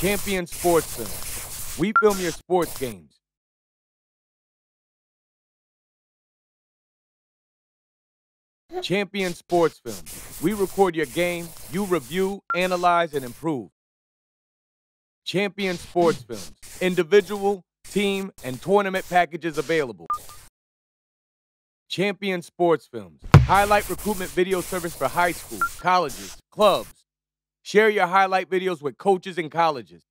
Champion Sports Film. We film your sports games. Champion Sports Film. We record your game, you review, analyze, and improve. Champion Sports Films. Individual, team, and tournament packages available. Champion Sports Films. Highlight recruitment video service for high schools, colleges, clubs. Share your highlight videos with coaches and colleges.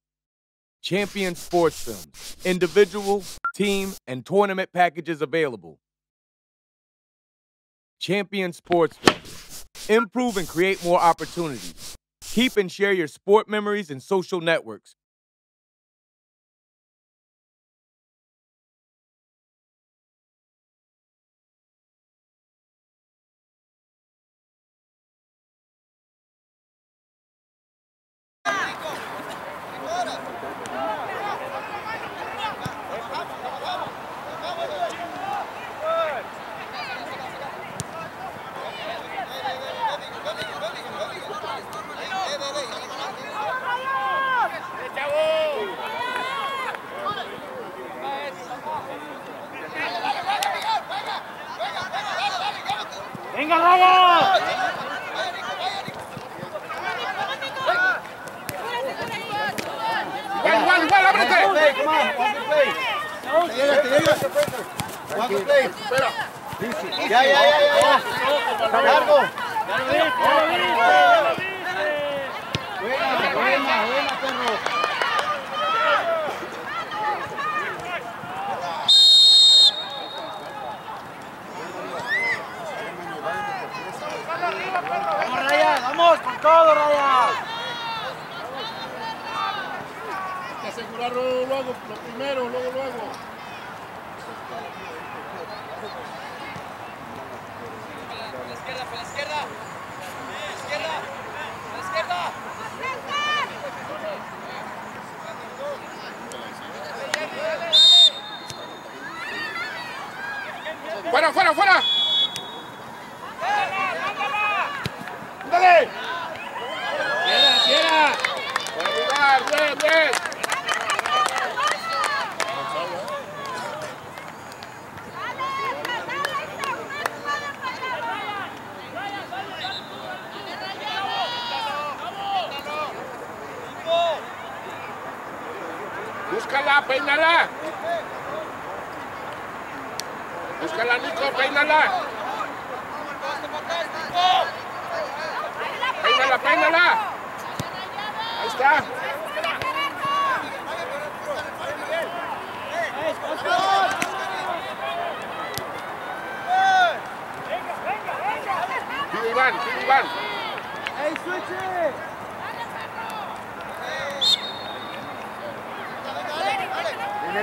Champion Sports Films. Individual, team, and tournament packages available. Champion Sports Films. Improve and create more opportunities. Keep and share your sport memories and social networks.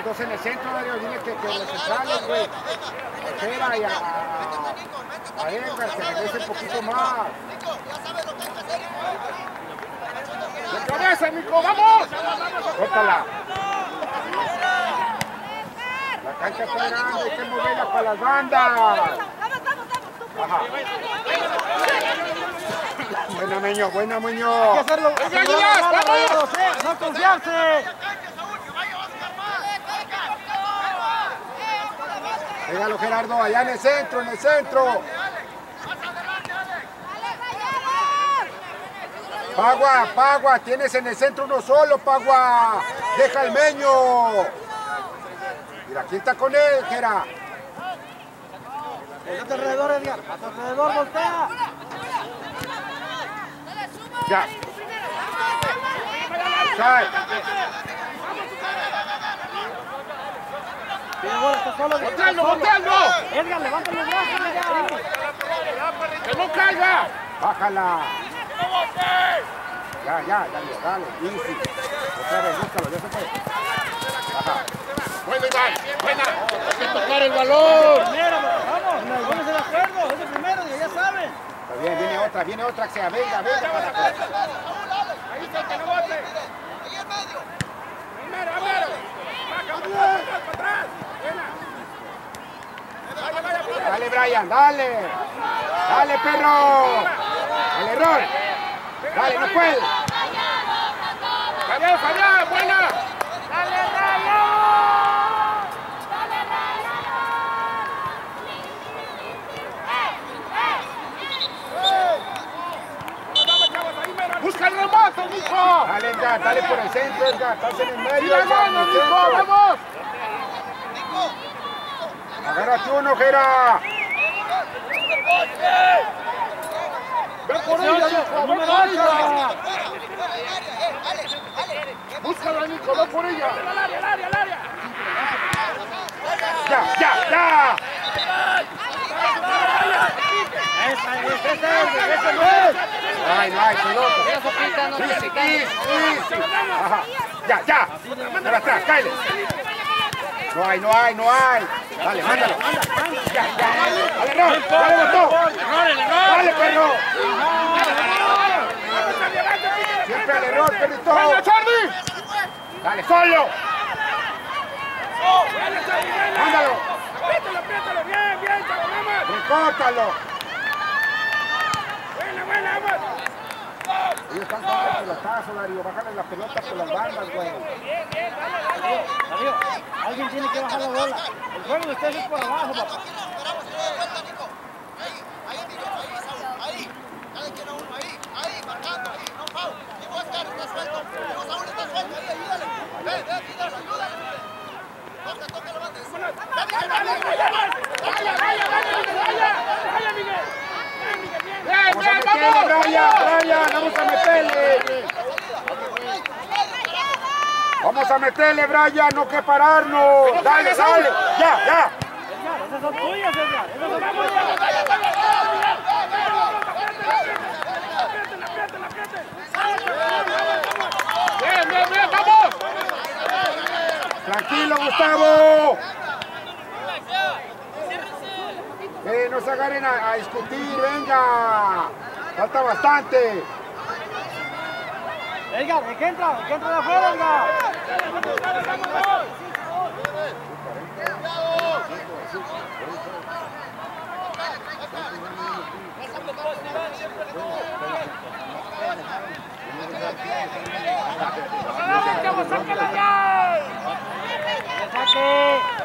Dos en el centro, Darío. Dile que, que los centrales, güey. Espera y a, a, a Edgar, que regrese un poquito más. ¡De cabeza, Nico, vamos! Suéltala. La cancha está grande, hay que moverla para las bandas. Ajá. Buena, Meño, buena, Meño. Hay que hacerlo. ¡Venga, asegurar Díaz, la bala, vamos! ¡No confiarse! Pégalo, Gerardo, allá en el centro, en el centro. Pagua, Pagua, tienes en el centro uno solo, Pagua. Deja el meño. Mira, ¿quién está con él, Gera? Voltea alrededor, Edgar. A tu alrededor, voltea. Ya. Sal. Tiene bola, está solo. está ¡Voltealo, solo. voltealo! Edgar, levanta los brazos, ya. ¡Que no caiga! Bájala. Ya, ya, dale, dale. Easy. Otra vez, búscalo, ya se fue. Ajá. Bueno, Iván, buena. Hay que tocar el balón. Primero, vamos. Pónganse de acuerdo. Es el primero, ya saben. Está bien, viene otra, viene otra que sea. Venga, venga para acá. Ahí está, que no bote. Primero, primero. Baja, para atrás, para atrás. Dale, Brian, dale. Dale, perro. Al error. Dale, no puede. bien, Fabián, buena. ¡Dale, Rayo! ¡Dale, Vamos, mero. Busca el remate, mijo. Dale, Edgar, dale por el centro, Edgar. Estás en el medio, el mijo, vamos. Agárrate uno, Jera. Ve por ella, ve por ella. Búscala, Nico, ve por ella. Al área, al área, al área. Ya, ya, ya. Ay, no hay, pelota. Easy. Ajá. Ya, ya. Por atrás, cáele. No hay, no hay, no hay. Dale, mándalo. Ya, ya. Dale, error. Dale, botón. Dale, perro. Siempre al error, perrito. ¡Venga, Charlie! Dale, solo. Mándalo. Apriétalo, apriétalo. Bien, bien, vamos. Recórtalo. Buena, buena, vamos. Ellos están con el pelotazo, Darío. Bájale la pelota por las bandas, güey. Darío, alguien tiene que bajar la bola. El juego de ustedes es por abajo, papá. Bien, Vamos a vamos. Brian, Brian. Vamos a meterle. Vamos a meterle, Brian. No que pararnos. Dale, dale. Ya, ya. Edgar, esas son tuyas, Edgar. Esas son tuyas. Bien, bien, bien, vamos. Tranquilo, Gustavo. Eh, no se agarren a, a discutir, venga. Falta bastante. Que entra, que entra de afuera, Edgar. ¡El saque!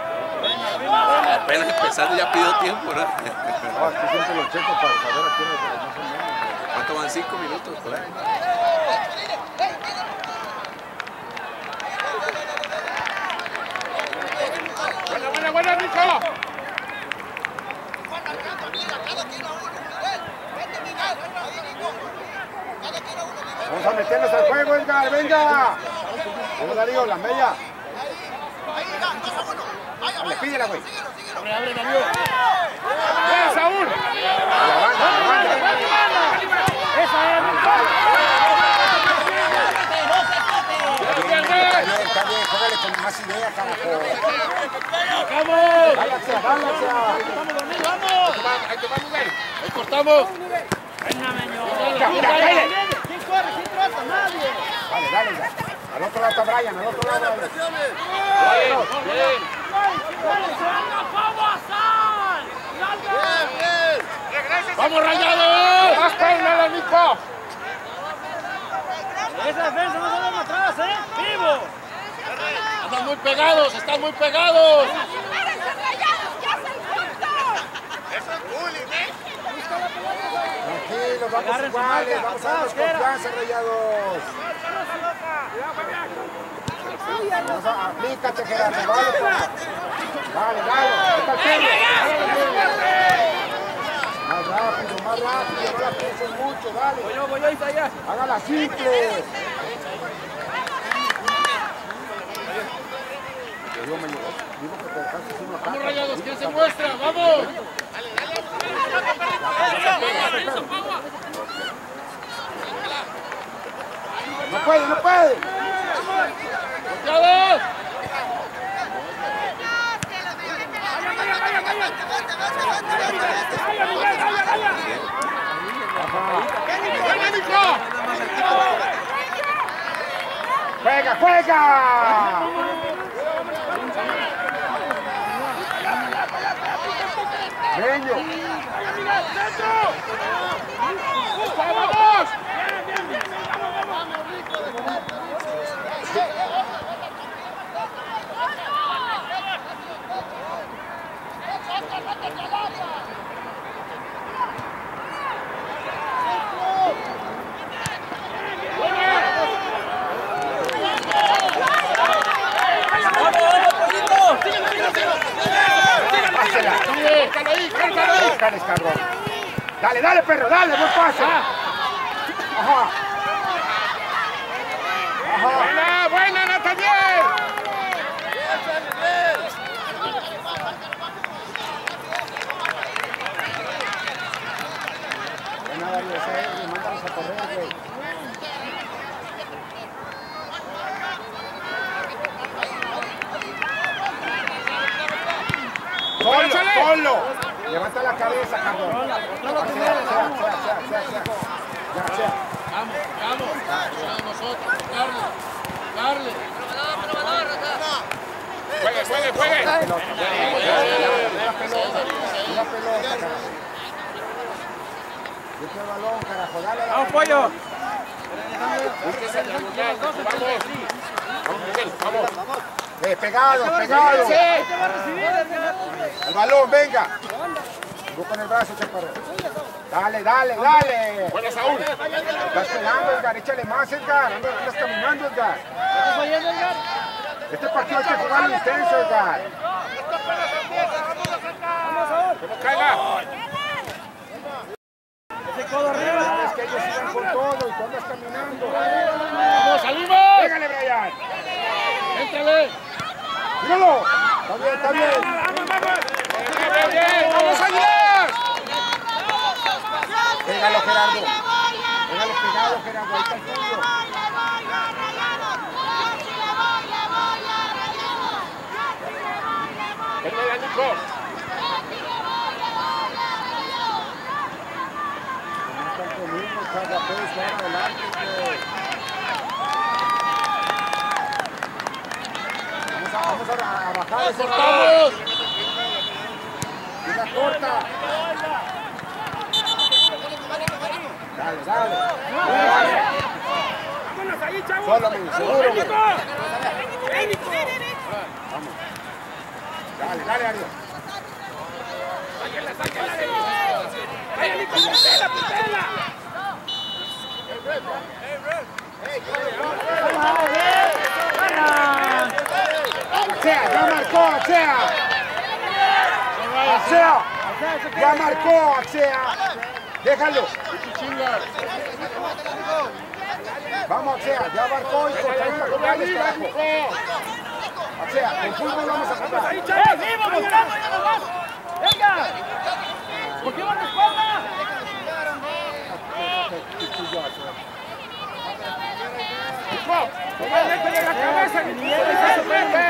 Apenas empezando ya pidió tiempo, ¿no? No, aquí siempre lo checo para saber a quién es ¿Cuánto van? Cinco minutos por ahí. Buena, buena, buena, Nico. Vamos a meternos al juego, Edgar, venga. Vamos, Darío, la media. Dale, pídela, güey. Bien, Saúl. A la banda, a la banda. ¡Esa es! Está bien, juégale con más idea, carajo. Dálase, dálase. Ahí te va, Miguel. Ahí cortamos. Ya, ya, cállate. ¿Quién corre? ¿Quién trata? Nadie. Dale, dale, ya. Al otro lado está Brian, al otro lado Brian. Bien, bien. ¡Vamos, rayados! ¡Más peínala, Nico! Esa defensa no se ven atrás, ¿eh? ¡Vivo! Están muy pegados, están muy pegados. Tranquilos, vamos iguales, marca, vamos a darnos confianza, rayados. Vamos a, aplícate, Gerardo, vale, el perro. Más rápido, más rápido, no la pienses mucho, dale. Voy yo, voy yo, Isaías. Hágala simple. Yo me llevo, digo que te dejaste uno acá. ¡Vamos, rayados! ¿Quién se muestra? ¡Vamos! No puede, no puede. Juega, juega. ¡Pequeño! ¡Vamos! ¡Vamos! Ahí! ¡Dale, dale, perro! ¡Dale! ¡Buen pase! ¡Ajá! ¡Ajá! Solo. Levanta la cabeza, Cardón. Vamos, vamos. Nosotros, Carlos. Carlos. Juegue, juegue, juegue. La pelota, la pelota, la pelota, carajo. Busca el balón, carajo, dale la Vamos, pollo. Vamos, vamos. Eh, pegado, pegado. El balón, venga. Tú con el brazo, chaparro. Dale, dale, dale. Buena, Saúl. Estás pegando, Edgar. Échale más, Edgar. Anda, andas caminando, Edgar. Este partido hay que jugarlo intenso, Edgar. ¿Cómo caiga? Sabes que ellos sigan con todo y tú andas caminando. ¡Vamos, salimos! Pégale, Brian. ¡Éntrale! Míralo. Está bien, está bien. ¡Bien, bien! ¡Vamos, Águilas! Pégalo, Gerardo. Pégalo pegado, Gerardo. Ahí está el tuyo. ¡Venga, Nico! Carla Pérez, van adelante, Vamos a, bajar ¡Cortamos! La corta. Dale, dale. Dale. Solo, men, seguro, men. Vamos. Dale, dale, Ariel. Axea, ya marcó, Axea. Axea. Ya marcó, Axea. Déjalo. Vamos, Axea, ya marcó y carajo. Axea, con fútbol vamos a jugar. ¡Eh, buscando ya nomás! ¡Venga! ¿Por qué van de espalda?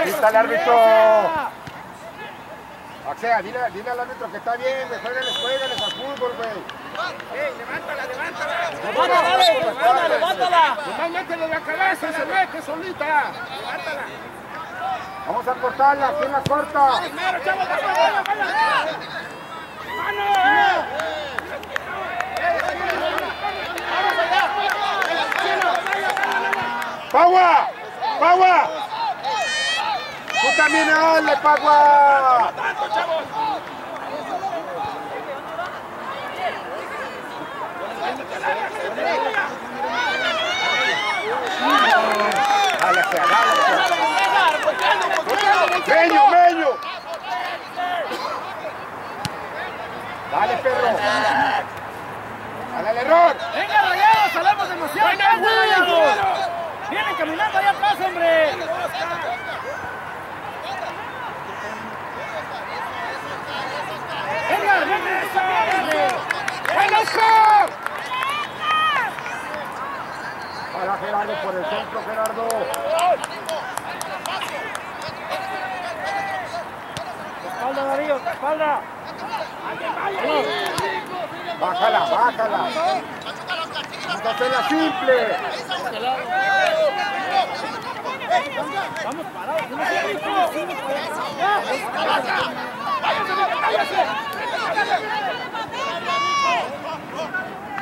Quita el árbitro. Axea, dile, dile al árbitro que está bien, güey. Juégales al fútbol, güey. ¡Levántala, levántala! ¡Levántala! ¡Levántala, levántala! Nomás métele la cabeza, se mete solita. ¡Levántala! Vamos a cortarla, ¿quién la corta? ¡Mano! ¡Pagua! ¡Pagua! ¡Tú también dale, Pagua! ¡Meño, meño! Dale, Pedro. Dale al error. ¡Venga, rayados! ¡Salamos demasiado! ¡Buena, ¡Venga! ¡Vienen caminando allá atrás, hombre! ¡Venga, venga! hombre! ¡Bueno, Oscar! Para Gerardo por el centro, Gerardo. ¡Espalda, Darío! ¡Espalda! Bájala, bájala. Vamos a hacerla simple. ¡Vamos.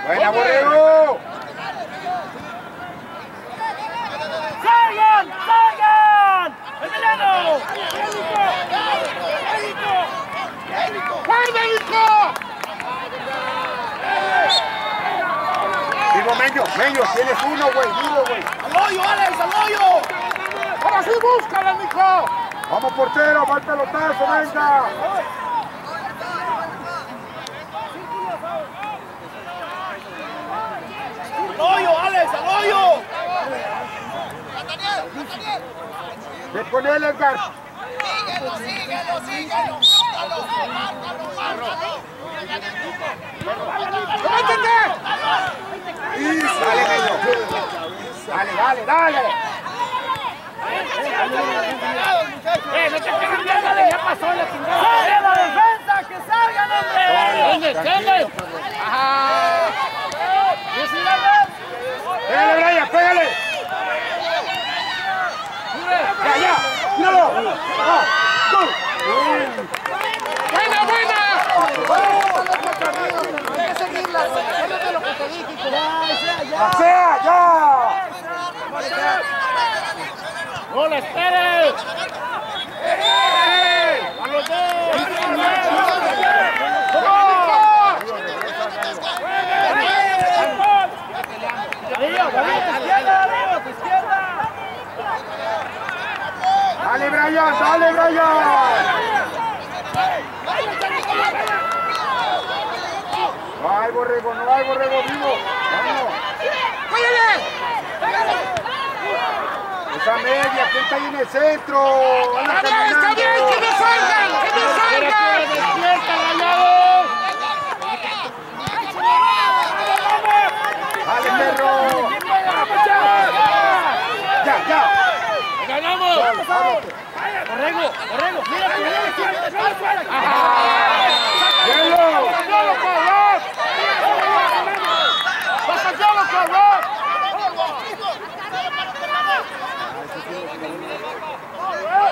Buena, Borrego. ¡Salgan! ¡Salgan! ¡Emiliano! ¡Guarda, Nico! Digo, Meño, Meño, tienes uno, güey. Dilo, güey. ¡Al hoyo, Alex! ¡Al hoyo! ¡Ahora sí, búscala, Nico! Vamos, portero, va el pelotazo, venga. ¡Al hoyo, Alex! ¡Al hoyo! Ve con él, Edgar. Síguelo, síguelo, síguelo. Márcalo, márcalo, márcalo. ¡Levántate! Dale. Dale, dale, dale. ¡Eh, te viendo! ¡Ya pasó la chingada! ¡Sale la defensa! ¡Que salgan, hombre! ¡Venga, venga! ¡Ajá! Pégale, pégale. Ya, ya. Míralo. Ah. ¡Buena, buena! ¡Ya sea, ya! ¡No la esperes! ¡A los dos! ¡Darío, Darío, tu izquierda, Darío, tu izquierda! Dale, Brian, dale, Brian. No hay borrego, no hay borrego vivo. Vámonos. Esa media, que está ahí en el centro. Anda caminando. salgan! ¡Que no salgan! ¡Despierta, Rayados! Dale, perro. Ya, ya. ¡Ganamos! Ábrete. ¡Corrego! ¡Corrego! ¡Mira, tu Hielo. ¡Sácalo,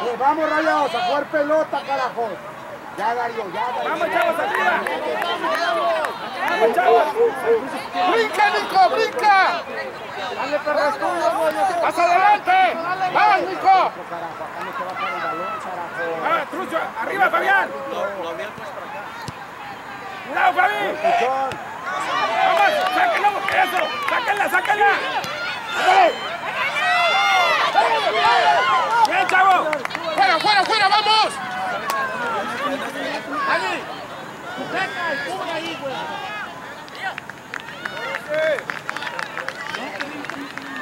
Eh, vamos, rayados, a jugar pelota, carajos. Ya, Darío, ya. ¡Vamos, chavos, arriba! ¡Vamos, chavos! ¡Brinca, Nico, brinca! Dale, tuyo. ¡Más adelante! ¡Vamos, Nico! ¡Ah, Trucho! ¡Arriba, Fabián! ¡Cuidado, Fabi! ¡Vamos! ¡Sáquenla, eso! ¡Sáquenla, sáquenla! ¡Bien, chavo! ¡Fuera, fuera, fuera, vamos!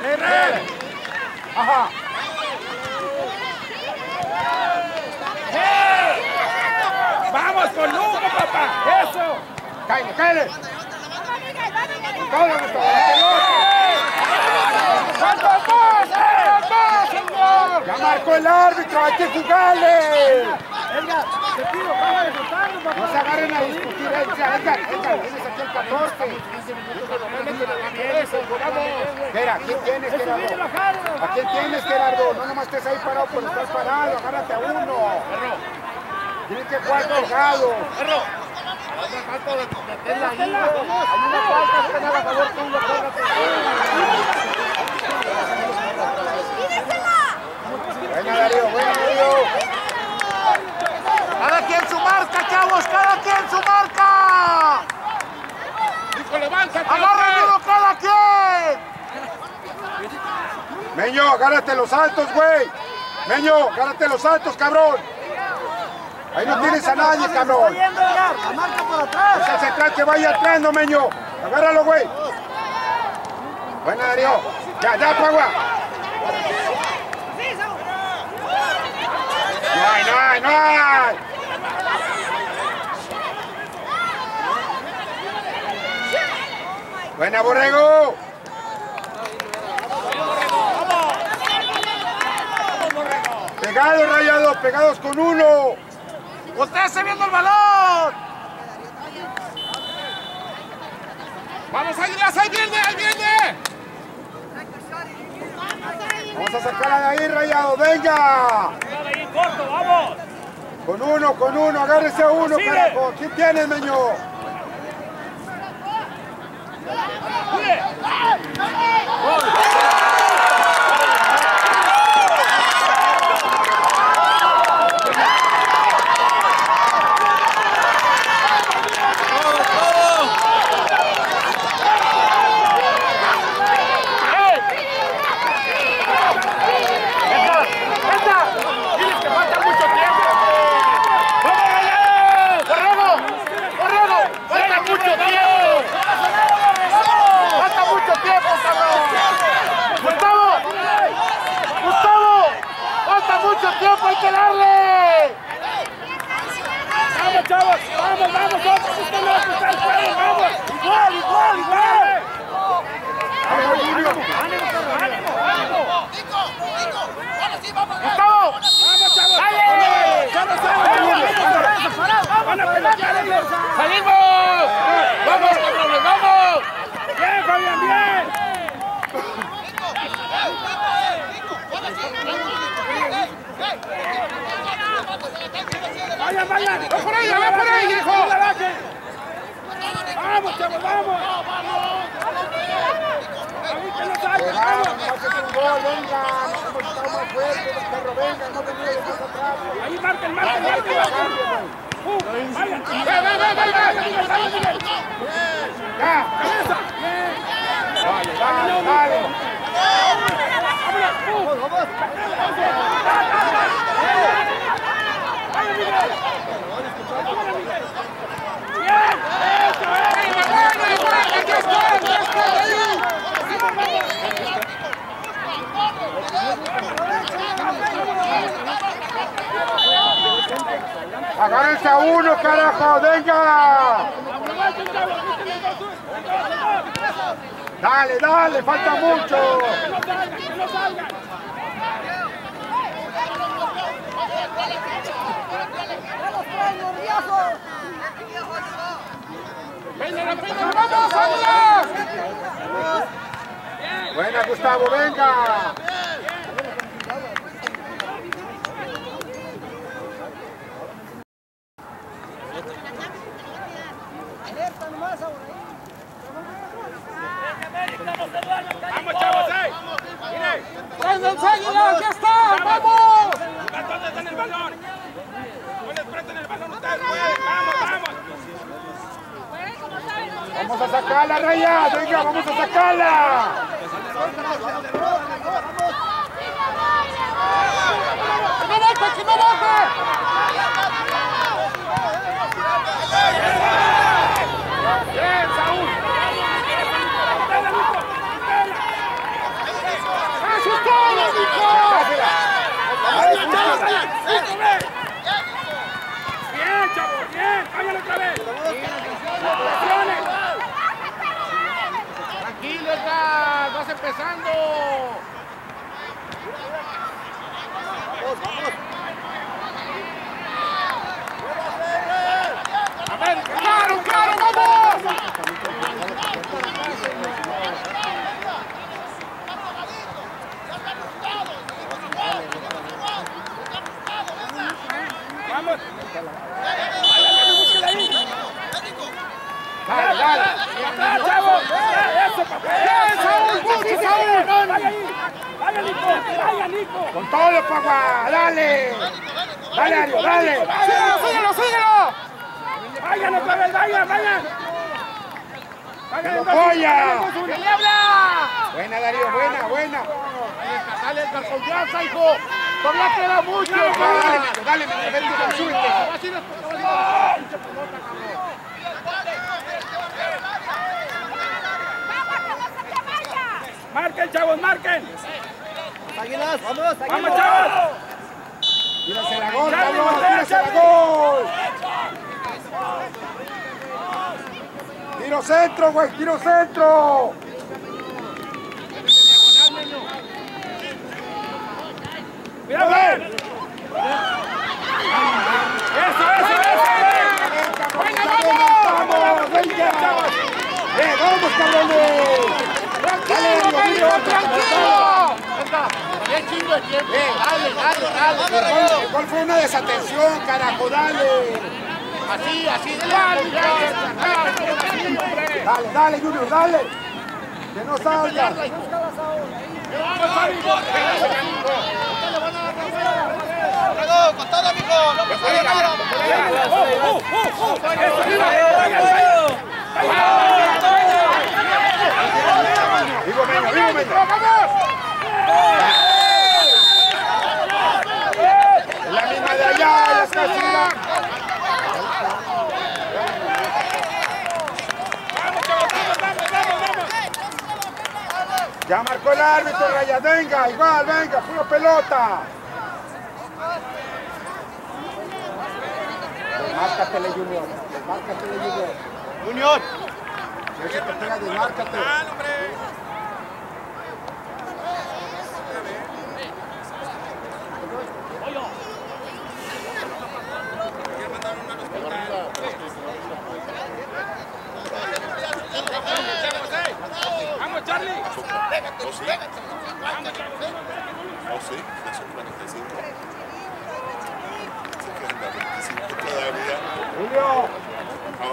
¡Herrera! Ajá. ¡Vamos con Lugo, papá! ¡Eso! Cállate, cállate. Todo, Gustavo, la pelota. ¡Falta más! ¡Falta más, señor! Ya marcó el árbitro, hay que jugarle. Edgar, te pido, baja de soltarlo, papá. No se agarren a discutir, Edgar, Edgar, Edgar, vienes aquí el 14. Espera, ¿quién tienes, Gerardo? ¿A quién tienes, Gerardo? No nomás estés ahí parado, pero estás parado, agárrate a uno. Tienes que jugar colgado. Hay una falta, penal a favor tuyo, Buena, Darío, buena, Darío. Cada quien su marca, chavos, cada quien su marca. Nico, levántate. Agárrenlo cada quien. Meño, agárrate los altos, güey. Meño, agárrate los altos, cabrón. Ahí no tienes a nadie, cabrón. La marca por atrás. Es el central que vaya atrás, no, Meño. Agárralo, güey. Buena, Darío. Ya, ya, Pagua. No hay, no hay, no hay. Buena, Borrego. Pegados, rayados, pegados con uno. Usted se viendo el balón. Vamos, Águilas, ahí viene, ahí viene. Vamos a sacarla de ahí, rayado. Venga. ahí, corto, vamos! Con uno, con uno, agárrese a uno, carajo. ¿Quién tienes, Meño? ¡Diles que falta mucho tiempo! ¡Vamos, Rayados! ¡Corrego! ¡Corrego! ¡Falta mucho tiempo! ¡Falta mucho tiempo, que darle! Vamos, chavos, vamos, vamos, vamos, pista del juego, vamos. Igual, igual, igual. ¡Vamos, Junior! Gustavo. Vamos, chavos. ¡Dale! Ya lo saben. Van a ellos. ¡Salimos! ¡Vamos, cabrones, vamos! Bien, Fabián, bien. Vayan, vayan. ¡Va por ella, va por ella, hijo! Bajen. Vamos, chavos, vamos. Ahí que no salgan, Vamos, vamos. vamos. Ahí marquen, marquen, marquen. Uh, vayan. ¡Ve, ve, ve, ve, ve! Vamos, Miguel. ¡Ya! Cabeza. Dale, dale, dale. Agárrense a uno, carajo, venga. Dale, dale, falta mucho. No salgan. ¡Vamos, vámonos! Buena, Gustavo, venga. Vamos, chavos, eh. Mire. ¡Prenden enseguida! ¡Aquí está! ¡Vamos! ¿Dónde está el balón? No les presten el balón ustedes, pues. Vamos, vamos. A sacarla, Raya. Venga, vamos a sacarla. Bien. Dale, Nico. Dale. ¡Eso es todo, Nico! Ahí, chavos, ahí. Nico, ve. Bien, chavos, bien. Vayan otra vez. Presionen. Vas empezando. Claro, claro, vamos. Vamos. Vayan, búsquela ahí. Dale, dale. Atrás, chavos. Ya, Eso, papá. Bien, Saúl, Nico. Nico. Con todo, Pagua. Dale. Dale, Ario, dale. ¡Síguelo, síguelo, síguelo! Vayan otra vez, vayan, vayan. Vayan. ¡Que le habla! Buena, Darío, buena, buena. Dale, Edgar, confianza, hijo. Queda mucho. Dale, dale, ven, súbete. Así después. Marquen, chavos, marquen. Águilas, vamos, Vamos, chavos. Tírase la gol, Carlos, tírase la gol. Tiro centro, güey, tiro centro. Cuidado, ven. Eso, eso, eso. ¡Venga, vamos! ¡Vamos, venga! ¡Eh, vamos, cabrones! ¡Tranquilo, tranquilo! Qué chingo de tiempo. Dale, dale, dale. Gol fue una desatención, carajo, dale. Así, así, dale, confianza. Dale, dale, Junior, dale. Que no salga. Vivo menos, vivo menos. Es la misma de allá, está casi Ya marcó el árbitro, Raya, venga, igual, venga, pura pelota. Desmárcatele, Junior. Desmárcatele, Junior. Junior. Eso te pega, desmárcate. ¡Vamos, Charlie! ¿Oh, sí? ¿Oh, sí? Eso es 45. Se quedan de 25 todavía. Julio.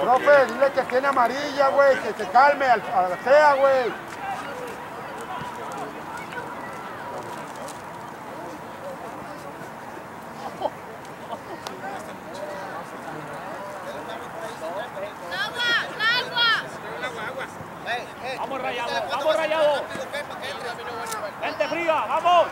Profe, dile que tiene amarilla, güey. Que se calme al, a la sea, güey. Vamos rayado, vamos rayado. Vente fría, vamos.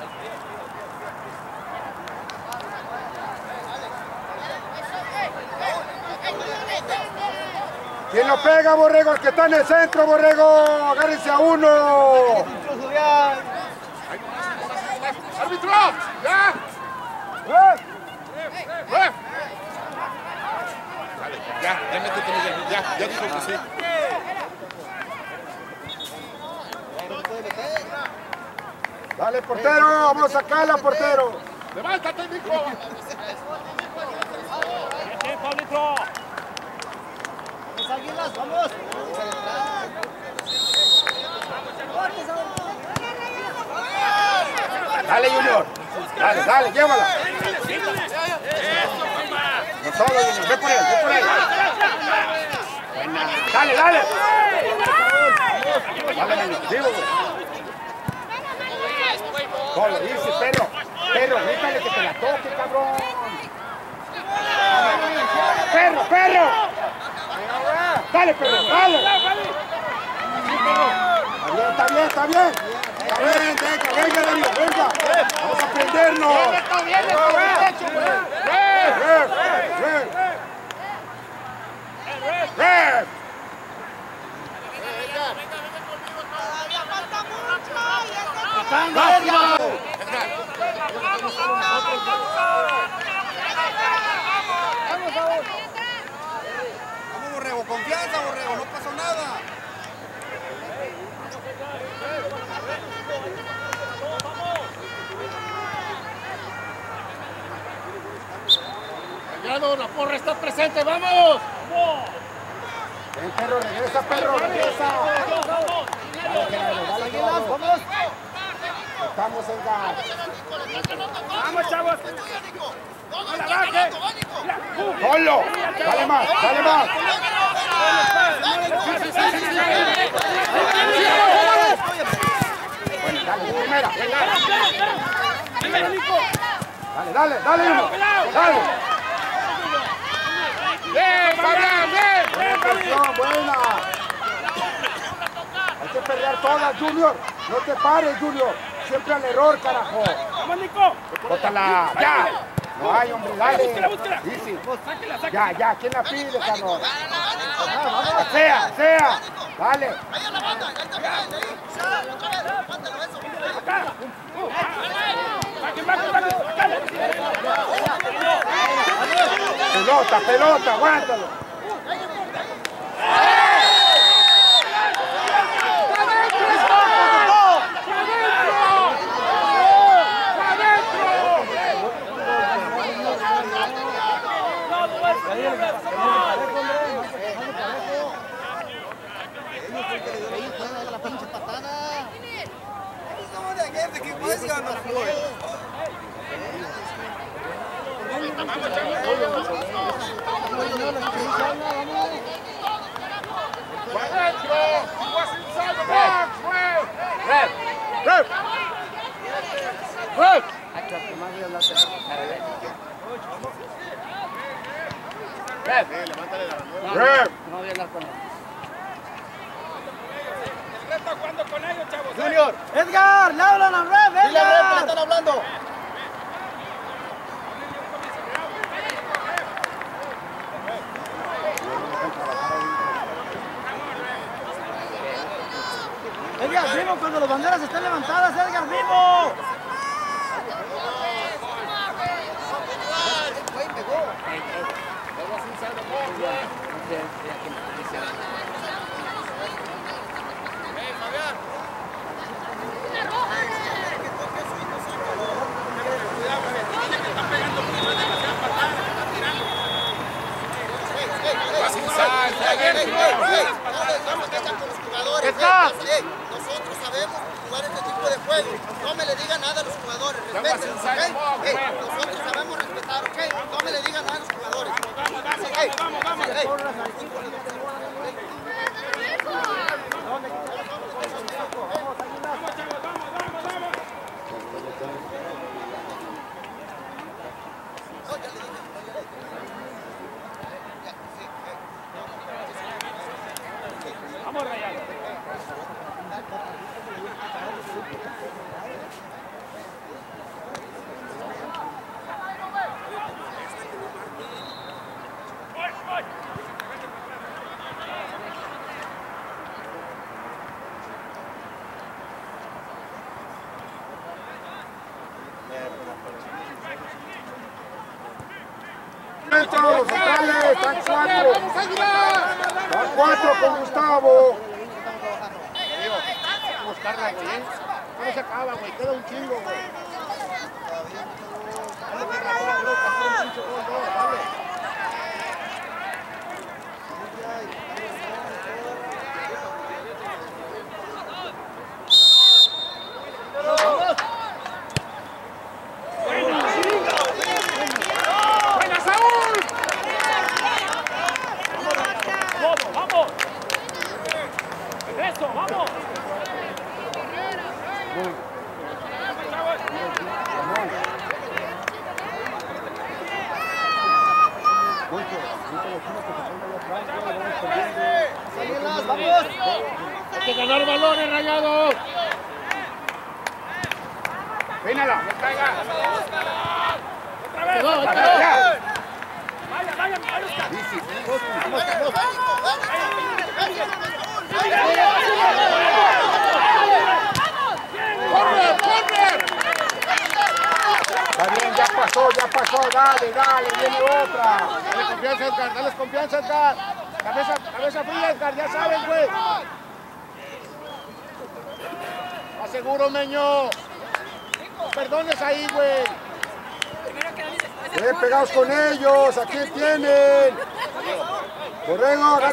¿Quién lo pega, Borrego? El que está en el centro, Borrego. Agárrense a uno. ¡Árbitro! ¡Ya! ¡Eh! ¡Eh! Ya, ya métete, Miguel. Ya, ya dijo que sí. Dale, portero. Vamos a sacarla, portero. ¡Levántate, Nico! Bien, tiempo, árbitro. Dale, Junior. Dale, dale, llévala. No solo, Junior. Ve por él, ve por él. Buena. Dale, dale. Dale, negativo. Solo, dice, perro. Perro, grítale que te la toque, cabrón. Perro, perro. Dale, perro, dale. Está bien, está bien, está bien. Está bien, venga, venga, venga. Vamos a aprendernos. Ref, ref, ref. Ref. Vamos, Borrego, confianza, Borrego, no pasó nada. ¡Rayado, la porra está presente! ¡Vamos! Ven, perro, regresa, perro, regresa. Gerardo. Estamos en gas. ¡Vamos, chavos! ¡No la baje! Solo. Dale más, dale más. Dale. Dale, dale, uno. Dale. ¡Bien, Fabián! ¡Bien! Buena buena. Hay que pelear todas, Junior. No te pares, Junior. Siempre al error, carajo. ¡Vamos, Nico! Bótala, ya. No hay, hombre, dale. Búsquela, búsquela. Easy. ¡Sáquela, sáquela! Ya, ya, ¿quién la pide, cabrón? Sea, sea. Dale. ¡Baque, baque, baque! ¡Sácala! Pelota, pelota, aguántalo.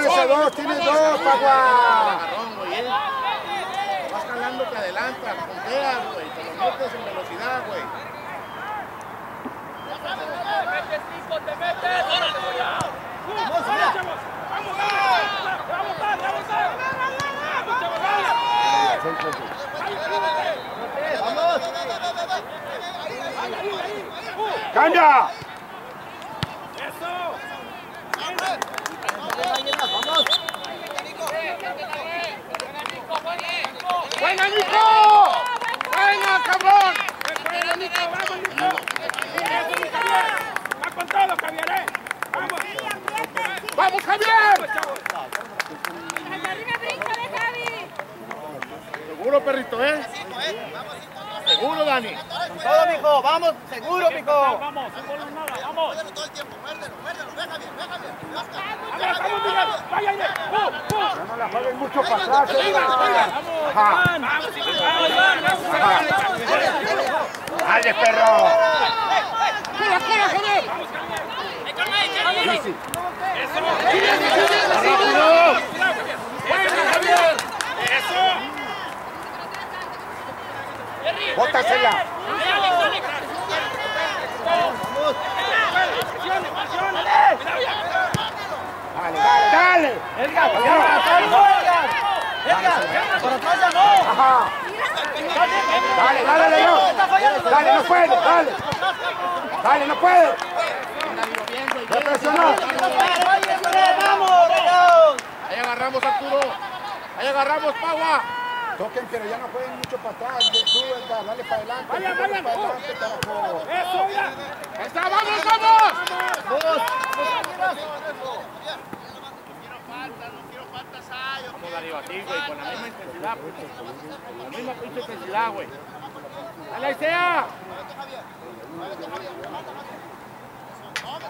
A dos. Tienes dos, Pagua. ¿eh? Vas jalando, te adelantas, punteas, güey. Te lo metes en velocidad, güey. ¡Vamos, vamos, chavos! ¡Vamos, vamos! ¡Vamos, vamos, vamos! ¡Vamos, chavos, ¡Cambia! ¡Eso! ¡Buena, Nico! ¡Buena, cabrón! ¡Buena, Nico! ¡Vamos, Nico! ¡Eso, mi Javier! ¡Va con todo, Javier, eh! ¡Vamos! ¡Vamos, Javier! ¡Vamos! Seguro, perrito, ¿eh? Seguro, Dani. Todo, mijo, vamos, seguro, mijo. ¡Vamos! ¡Sin bolas nada! ¡Vamos! Todo el tiempo, muérdelo, muérdelo. ¡A ver, vamos, Miguel! ¡Vaya, pum! Ya no la jueguen mucho para atrás. ¡Venga, Edgar. venga! Ajá. ¡Vamos, Iván! ¡Vamos, Iván! Dale, perro. ¡Corre, corre, Javier! Easy. ¡Rápido! ¡Buena, Javier! ¡Eso! Bótasela. Dale, dale, dale. Dale, no puede, dale. Dale, no puede. No presionó. Vamos. Ahí agarramos, Arturo. Ahí agarramos, Pagua. Toquen, pero ya no jueguen mucho para atrás. Dale para adelante. Dale vayan. para adelante, carajo. ¡Eso, mira! Ahí está, vamos, vamos. Vamos, Darío, a ti, güey, con la misma intensidad. Con la misma pinche intensidad, güey. ¡Dale, Isea!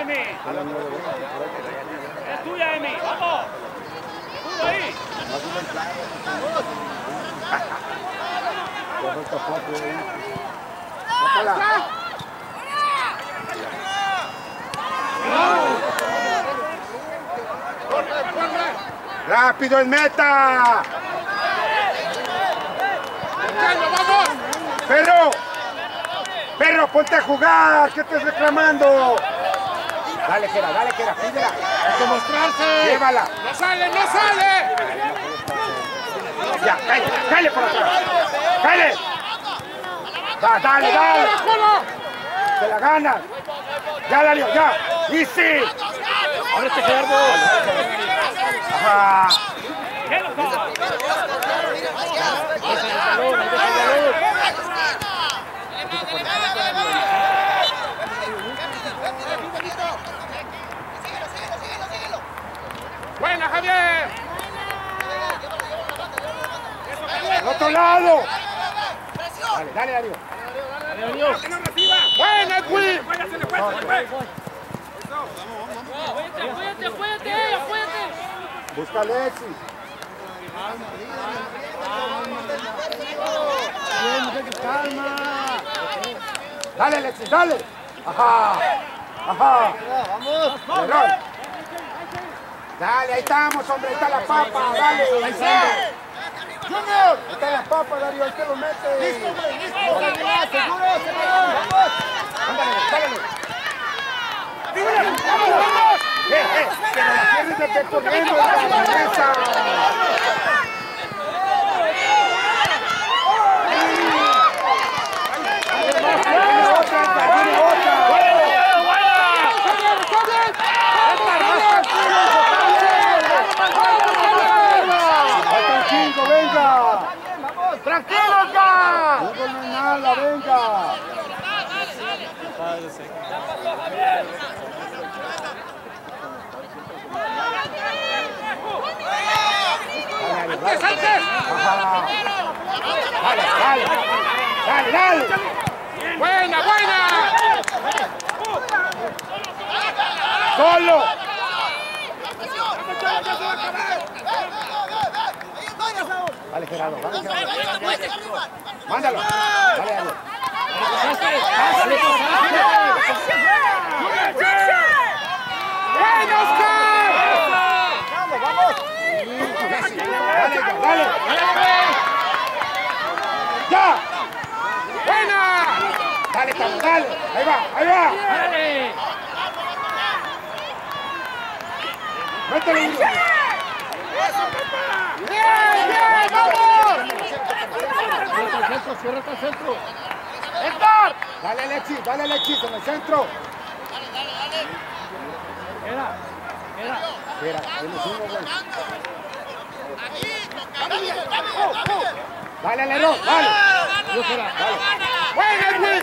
Emi. Es tuya, Emi. Vamos. Tú ahí. ¡Rápido en meta! ¡Perro! ¡Perro, ponte a jugar! ¿Qué estás reclamando? Dale, Kera, dale, Kera, pídela. ¡Hay que mostrarse! Llévala. ¡No sale, no sale! Ya, dale, dale por atrás. Dale. Da, dale, dale. Te la ganas. Ya, Darío, ya. Easy. Ábrete, Gerardo. Ajá. ¿Qué loco? ¡Buena, Javier! Al otro lado. Dale, dale, Darío. ¡Buena, Edwin! Apóyate, apóyate, apóyate. Busca a Alexis. Dale, Alexis, dale. Ajá. Ajá. Vamos. Dale, ahí estamos, hombre. Ahí está la papa. Dale. Ahí está. Junior. Ahí está la papa, Darío. Ahí te lo mete. Listo, hombre. Listo. Seguro, seguro. Vamos. Ándale, dale. ¡Eh, eh! ¡Que no la tienes de pecho corriendo, la cabeza! ¡Viene otra, viene otra! ¡Faltan cinco, venga! ¡Tranquilos ya! No no es nada, venga! ¡Antes, antes! Ajá. Dale, dale, dale, dale. ¡Buena, buena! Solo. Dale, Gerardo. Mándalo. Dale, dale. ¡Buena, Oscar! Dale, dale. ¡Ya! ¡Buena! Dale, Tamo, dale. Ahí va, ahí va. Dale. ¡Bien, bien! ¡Vamos! ¡Héctor! Dale, Alexis, dale, Alexis, en el centro. Era. Era. Espera, tienes uno, güey. Dale, Lero, dale. ¡Buena, Edwin!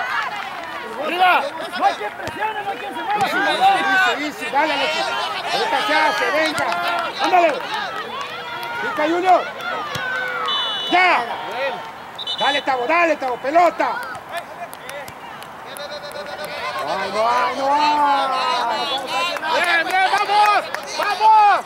¡Arriba! ¡No hay quien presione, no hay quien se mueva! Easy, easy, dale, Alexis. Ahorita se hace, venga. Ándale. Pica, Junior. Ya. Dale, Tavo, dale, Tavo, pelota. Ay, no hay, no hay. ¡Bien, bien! ¡Vamos! ¡Vamos!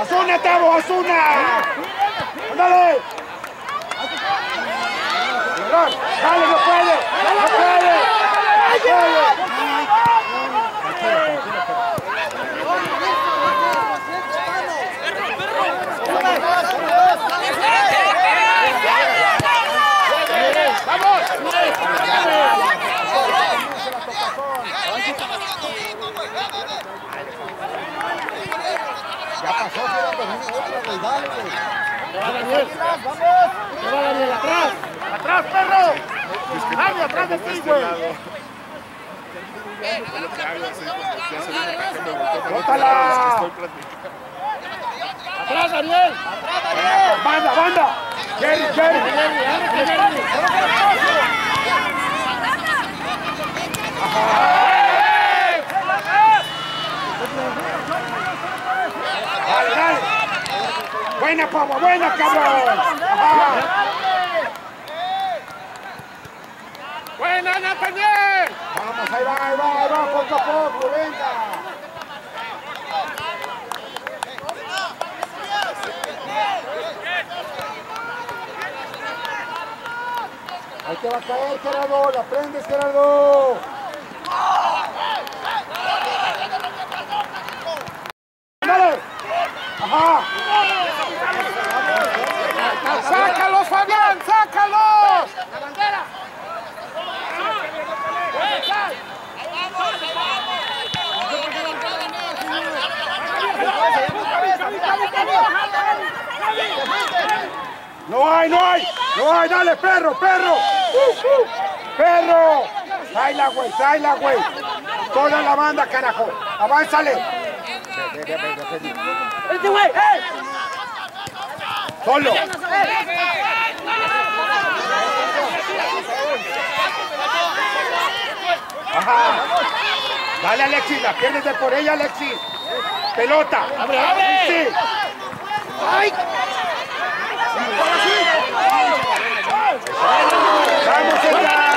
¡Azuna, Tavo, Azuna! ¡Ándale! ¡Dale, no puede! ¡No puede! ¡No puede! Ya pasó, quiero poner ¡Va, Daniel, atrás! ¡Atrás, perro! ¡Dani, atrás de ti, güey! ¡Bótala! ¡Atrás, Daniel! ¡Banda, banda! ¡Jerry, Jerry! ¡Dale, dale! ¡Buena, Pavo, buena, cabrón! ¡Buena, Nathaniel! Vamos, ahí va, ahí va, ahí va, poco a poco, venga. Ahí te va a caer, Gerardo, la prendes, Gerardo. ¡Dale! ¡Ajá! ¡Sácalos, Fabián! ¡Sácalos! ¡La bandera! ¡No hay, no hay! ¡No hay! ¡Dale, perro, perro! ¡Uh, uh! ¡Perro! ¡Tráela, güey! ¡Tráela, güey! Toda la banda, carajo. ¡Avánzale! ¡Este güey! ¡Eh! ¡Solo! Ajá. Dale, Alexis, la pierdes de por ella, Alexis. Pelota. ¡Abre, abre! ¡Ay! ¡Vamos, ella!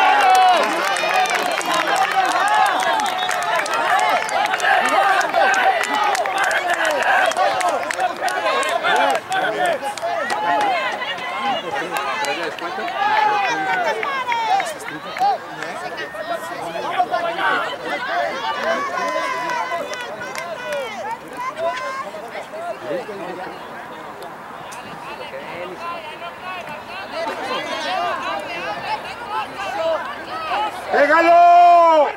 ¡Pégalo!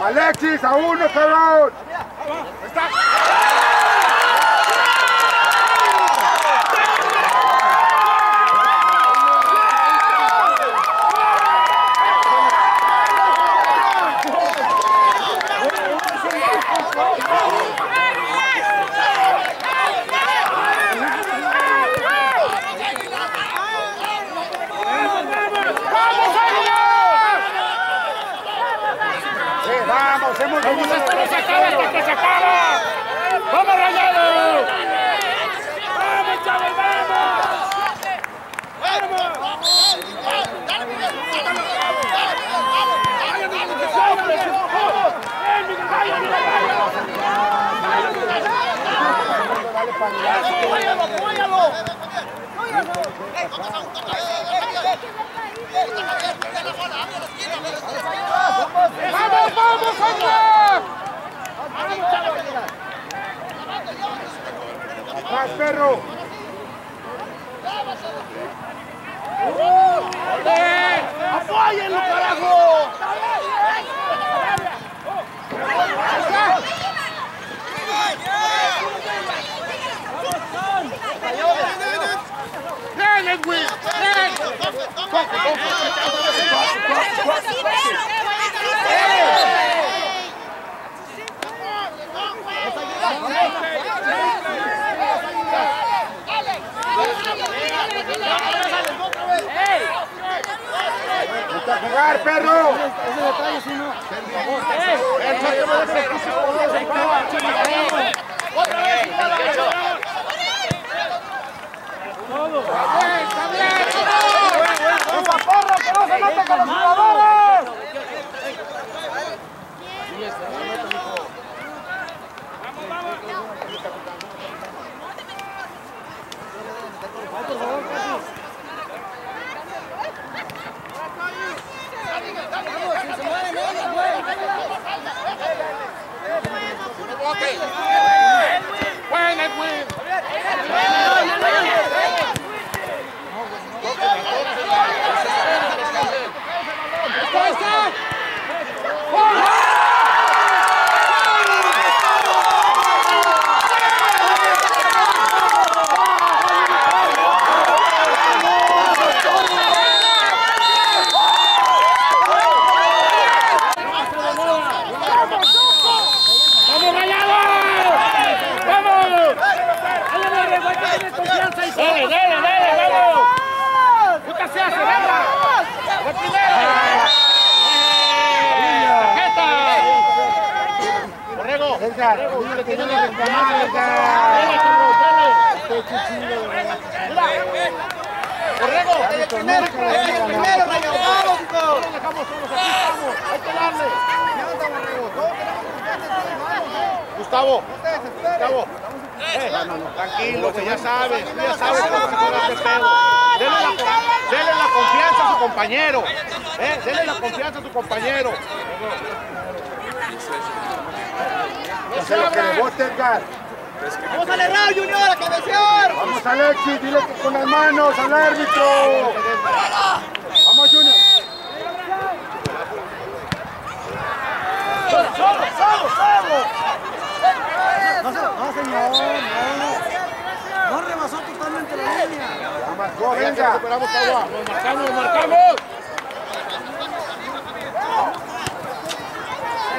Alexis, a uno, cabrón. Eh, Primero, Primero, Rayo, vamos, hijo. No nos dejamos solos, aquí estamos. Hay que darle. Gustavo. Gustavo. Eh, tranquilo, que ya sabes, ya sabes cómo se este pedo. Dele la, dele la confianza a su compañero. Eh, dele la confianza a su compañero. No se Hace lo que le abran. bote, Edgar. Vamos a alegrar, Junior, a cabecear. Vamos, Alexis, dile con las manos al árbitro. Vamos, Junior. No, se- no, señor, no. No rebasó totalmente la línea. Go, Venga, venga. recuperamos agua. Nos marcamos, nos marcamos.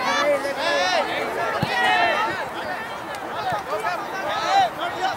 Vamos, Edgar. Esto no se ha acabado, Edgar.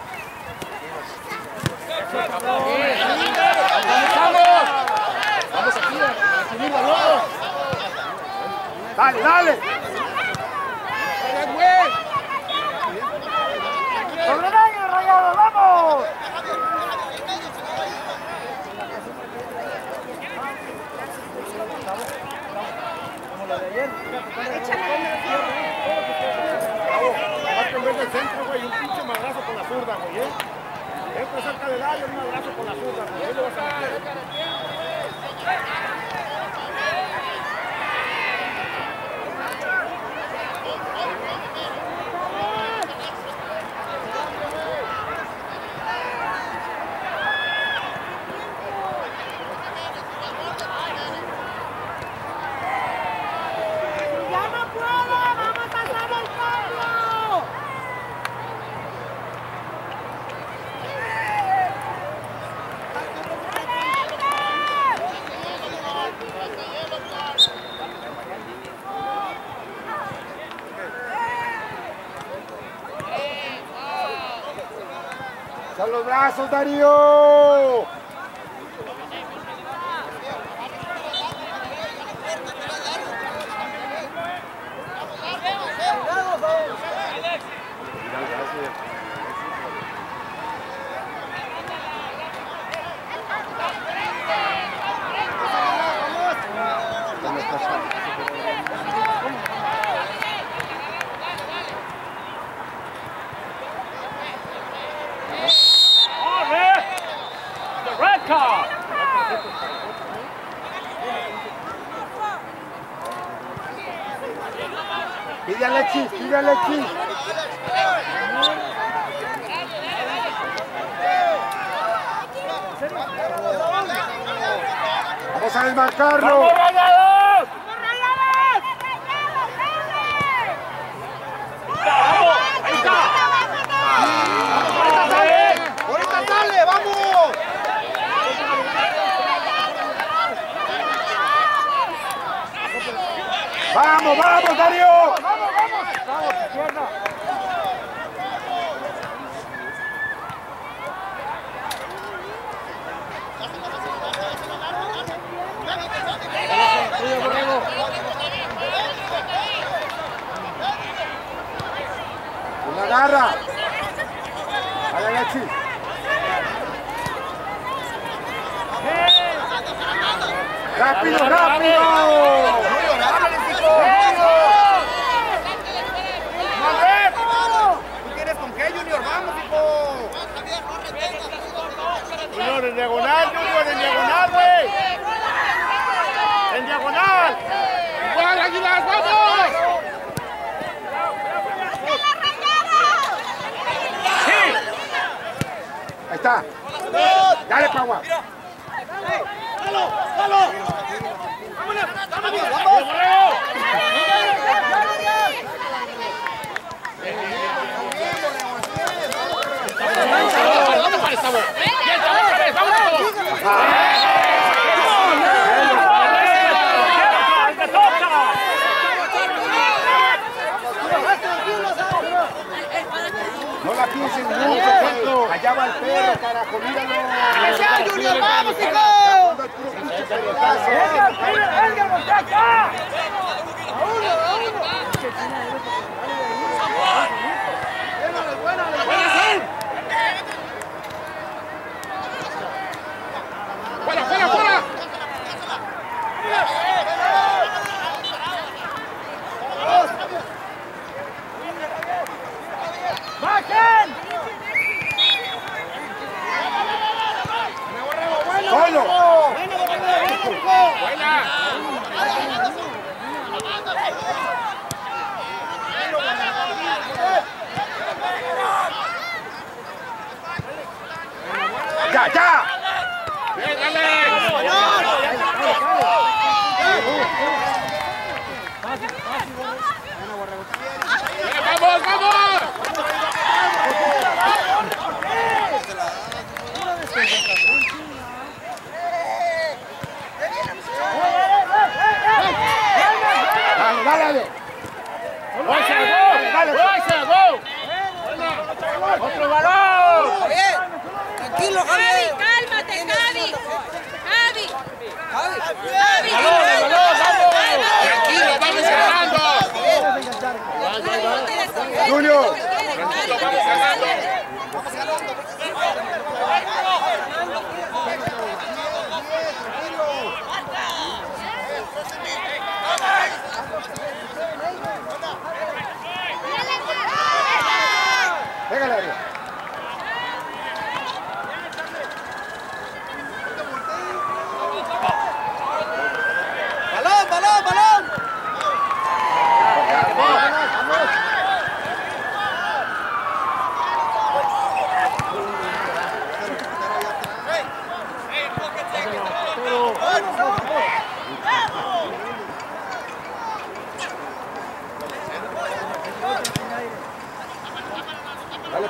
¡Vamos! Vamos aquí a recibir balón. Dale, dale. ¡Dale, güey! ¡Sobre ellos, Rayados, vamos! Aparte en vez del centro, güey, un pinche madrazo con la zurda, güey, ¿eh? Entra cerca del área, un madrazo con la zurda, güey. Ahí lo vas a meter. ¡Ya no puedo! ¡Vamos a hacer el cambio! ¡Son los brazos, Darío! ¡Oh,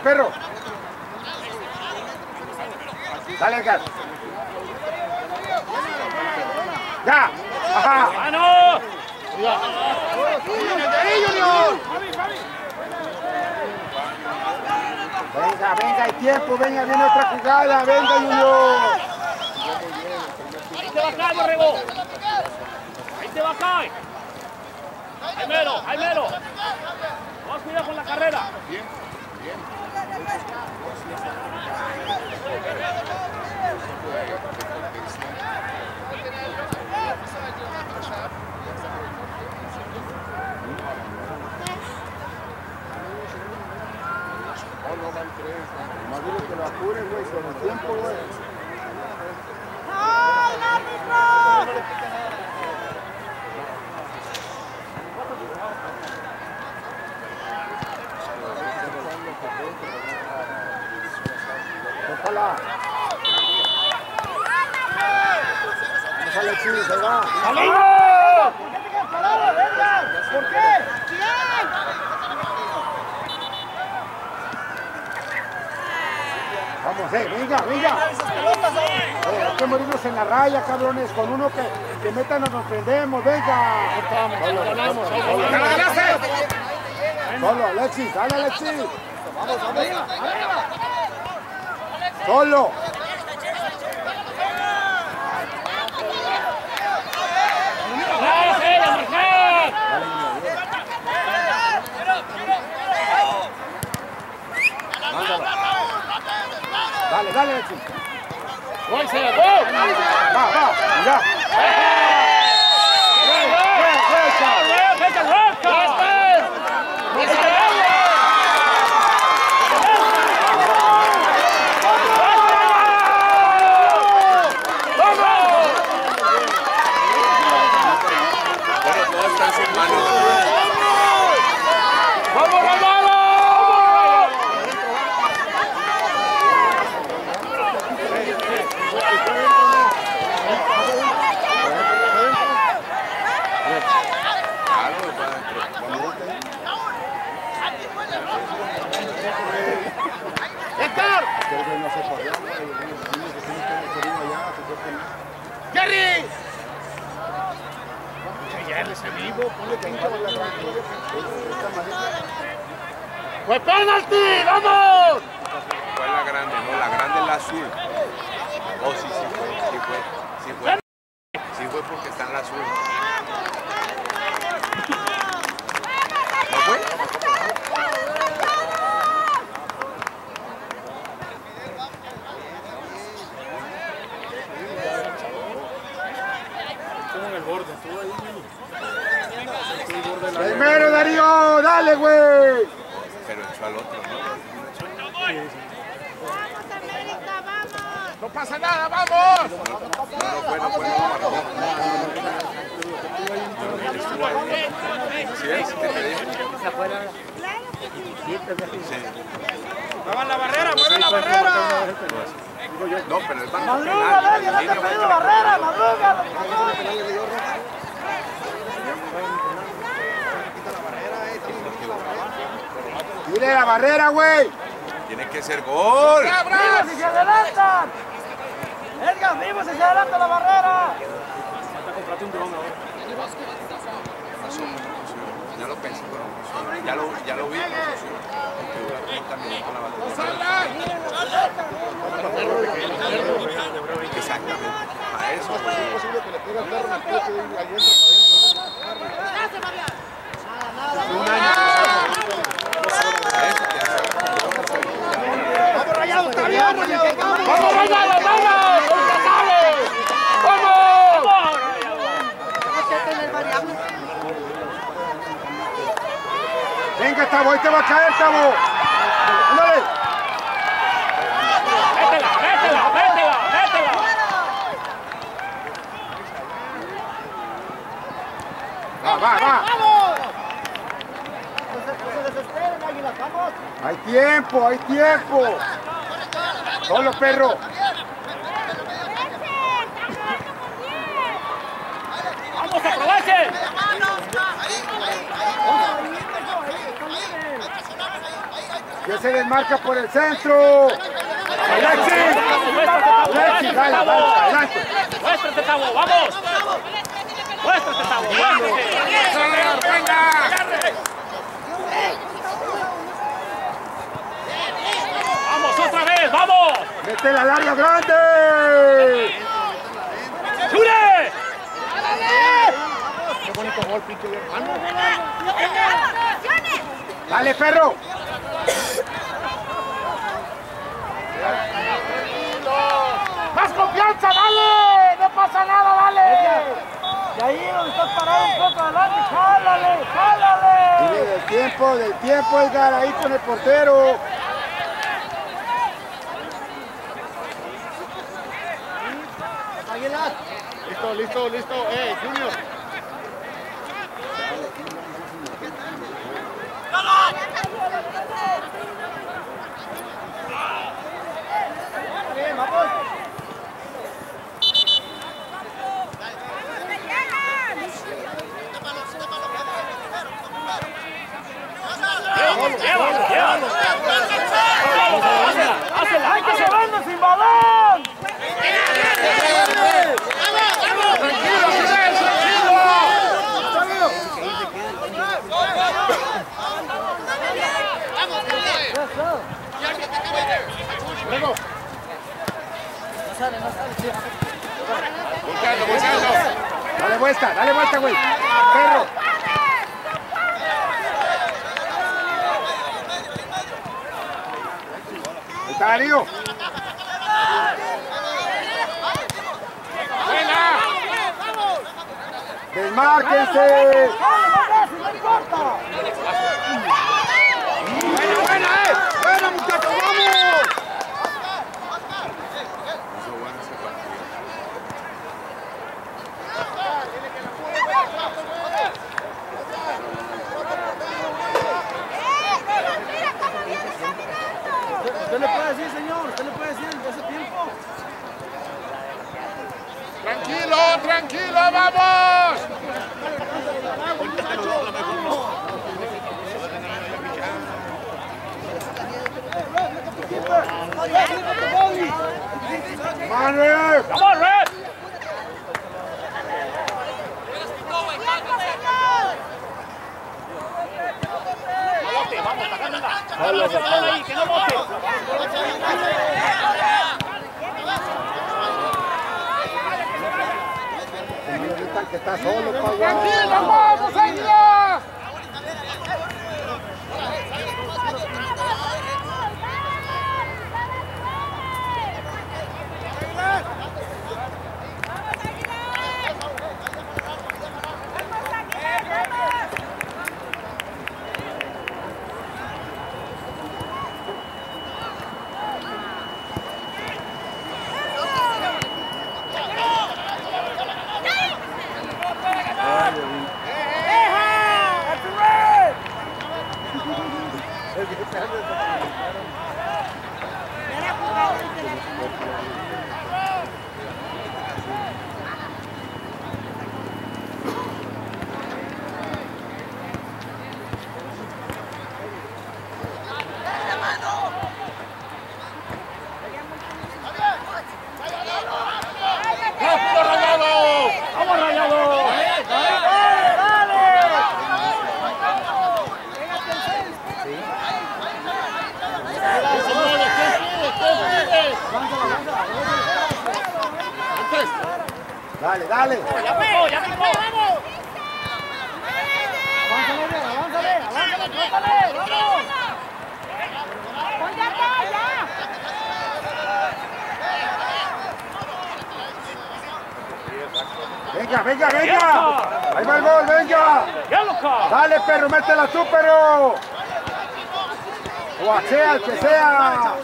perro. Dale, Edgar. ¡Ya! ¡Ajá! ¡Mano! Venga, venga, hay tiempo, venga, viene otra jugada, venga, Junior. Ahí te va acá, Borrego. Ahí te va acá. Jaimelo, Jaimelo. Vamos cuidado con la carrera. Más dile que lo apures, güey, con el tiempo, güey. Ojalá. No sale chido, se va. ¡Salimos! ¿Por qué te quedas parado? ¡Venga! ¿Por qué? Vamos, eh, venga, venga. Eh, que morirnos en la raya, cabrones. Con uno que, que meta nos prendemos, venga. Solo, ganamos, solo, Alexis, dale, Alexis. Vamos, arriba, arriba. Solo. Dale, dale, Alexis. ¡Gol, se gol! Va, va, mira. ¡Fecha loca! Bueno, todo está en sus manos. ¡Vamos, Romano! Claro, va adentro. ¡Héctor! ¡Jerry! Jerry, ese vivo, ponle pinche ¡Fue penalti! ¡Vamos! Fue la grande, no, la grande es la azul. Oh, sí, sí fue, sí fue, sí fue. Sí fue porque está en la azul. ¿No fue? Primero, Darío, dale, güey. Pero echó al otro, ¿no? Vamos, América, vamos. ¡No pasa nada, vamos! No, no fue, no fue, no marcó. ¿Sí ves? ¿Qué te dije? ¡Muevan la barrera, muevan la barrera! No, pero el bar Madruga, Dalia, no te ha pedido barrera, madruga. Mire la barrera, güey. Tiene que ser gol. ¡Vivos y se adelantan! Edgar, vivos y se adelanta la barrera. Ya lo pensé, pero ya lo, ya lo vi. Que dura 30 minutos la batería. Exactamente. Para eso. Un. Vamos, Rayado, está bien, Rayado, vamos. ¡Vamos, vamos, vamos! ¡Intocable! ¡Vamos! Venga, Tabo, ahí te va a caer, Tabo. Ándale. ¡Métela, métela, métela, métela! Va, va, va. No se, no se desesperen, Águilas, vamos. Hay tiempo, hay tiempo. Solo, perro. ¡Vamos, aprovechen! Ya se desmarca por el centro. Alexis. Alexis, dale, adelante. ¡Muéstrate, Tabo! ¡Vamos! ¡Muéstrate, Tabo! ¡Muéstrate! ¡Vamos, otra vez! ¡Vamos! Mete la larga grande. ¡Chure! ¡Qué bonito gol, pinche hermano! Dale, perro. ¡Más confianza, dale! ¡No pasa nada, dale! De ahí donde estás parado un poco adelante, jálale, Dile jálale. del tiempo, del tiempo, Edgar, ahí con el portero. Listo, listo, listo. ¡Eh, Junior! Dale vuelta, güey. Perro. Ahí está Darío. Desmárquense. Buena, buena, eh. Buena, muchachos, vamos. ¿Usted le puede decir, señor? ¿Usted le puede decir de ese tiempo? Tranquilo, tranquilo, vamos. Manuel. Come on, Red! No bote, vamos, sacándola. Sacándola ese balón ahí, que no bote. Que está solo. Tranquilo, vamos, águila. ¡Rápido, Rayado! ¡Vamos, Rayado! Dale, dale. ¡Ya picó, ya picó! ¡Avánzale, avánzale, avánzale, trátale, vamos! ¡Ponte acá, ya! Venga, venga, venga. Ahí va el gol, venga. Dale, perro, métela tú, perro. O a sea el que sea.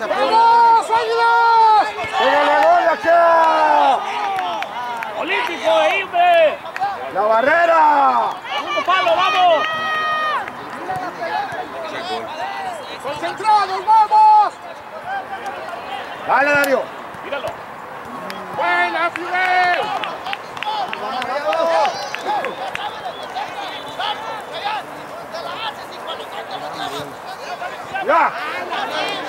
¡Vamos, águilas! ¡Pégale gol, Achea! ¡Olímpico de Imbe! ¡La barrera! ¡Segundo palo, vamos! ¡Concentrados, vamos! Dale, Darío. Míralo. ¡Buena, Fidel! Ya.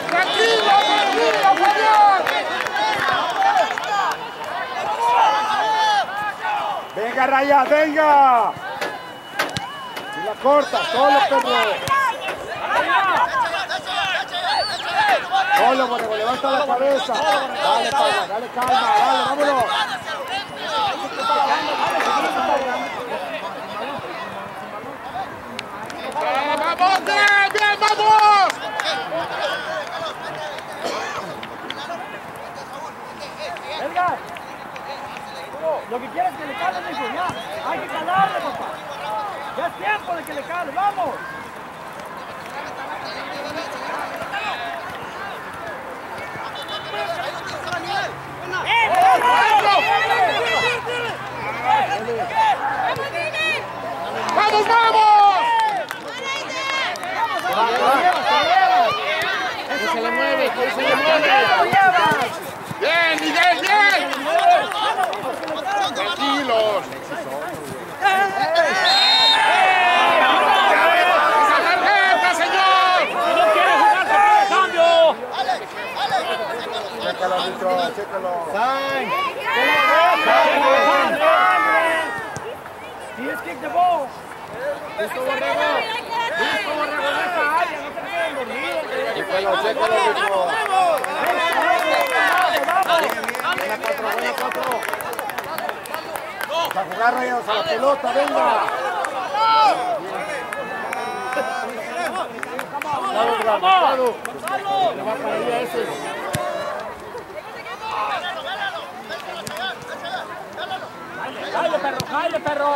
¡Tranquilo, tranquilo, Fabián! Venga, Raya, venga. Y la corta, solo, perro. Solo, Borrego, levanta la cabeza. Dale, Paula, dale calma, dale, vámonos. ¡Vamos, bien, bien, vamos! Edgar, lo que quieres es que le calen, hijo, ya. Hay que calarle, papá. Ya es tiempo de que le cale, vamos. ¡Vamos, vamos! se le mueve, que se le mueve. ¡Bien, Miguel, bien! ¡Tranquilos! ¡Esa A jugar rayados a la pelota, venga. Cuidado, Blas, cuidado. Le va para allá ese. ¡Calle, perro! ¡Calle, perro!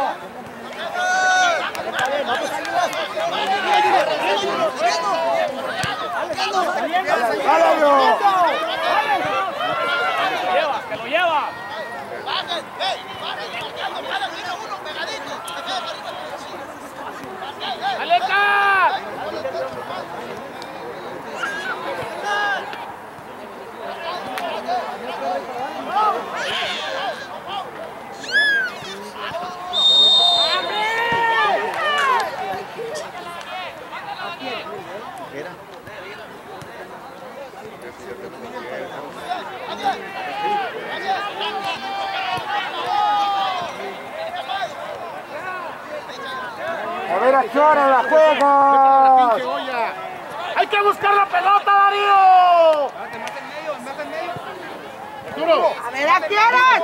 ¡Que lo lleva ey, bajen, marcando, cada uno uno pegadito. Se queda para arriba. ¡Aleca! A ver a qué hora la juegas. ¡Hay que buscar la pelota, Darío! Arturo, A ver, ¿a qué horas?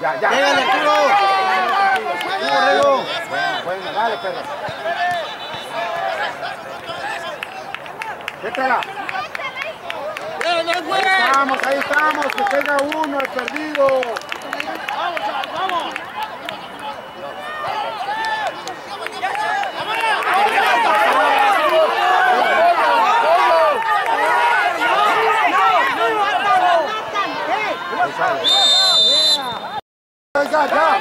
Ya, ya. Llegale, Arturo. Correlo. Bueno, bueno, dale, perro. Vétala. Ahí estamos, ahí estamos, que tenga uno el perdido. Ya, ya.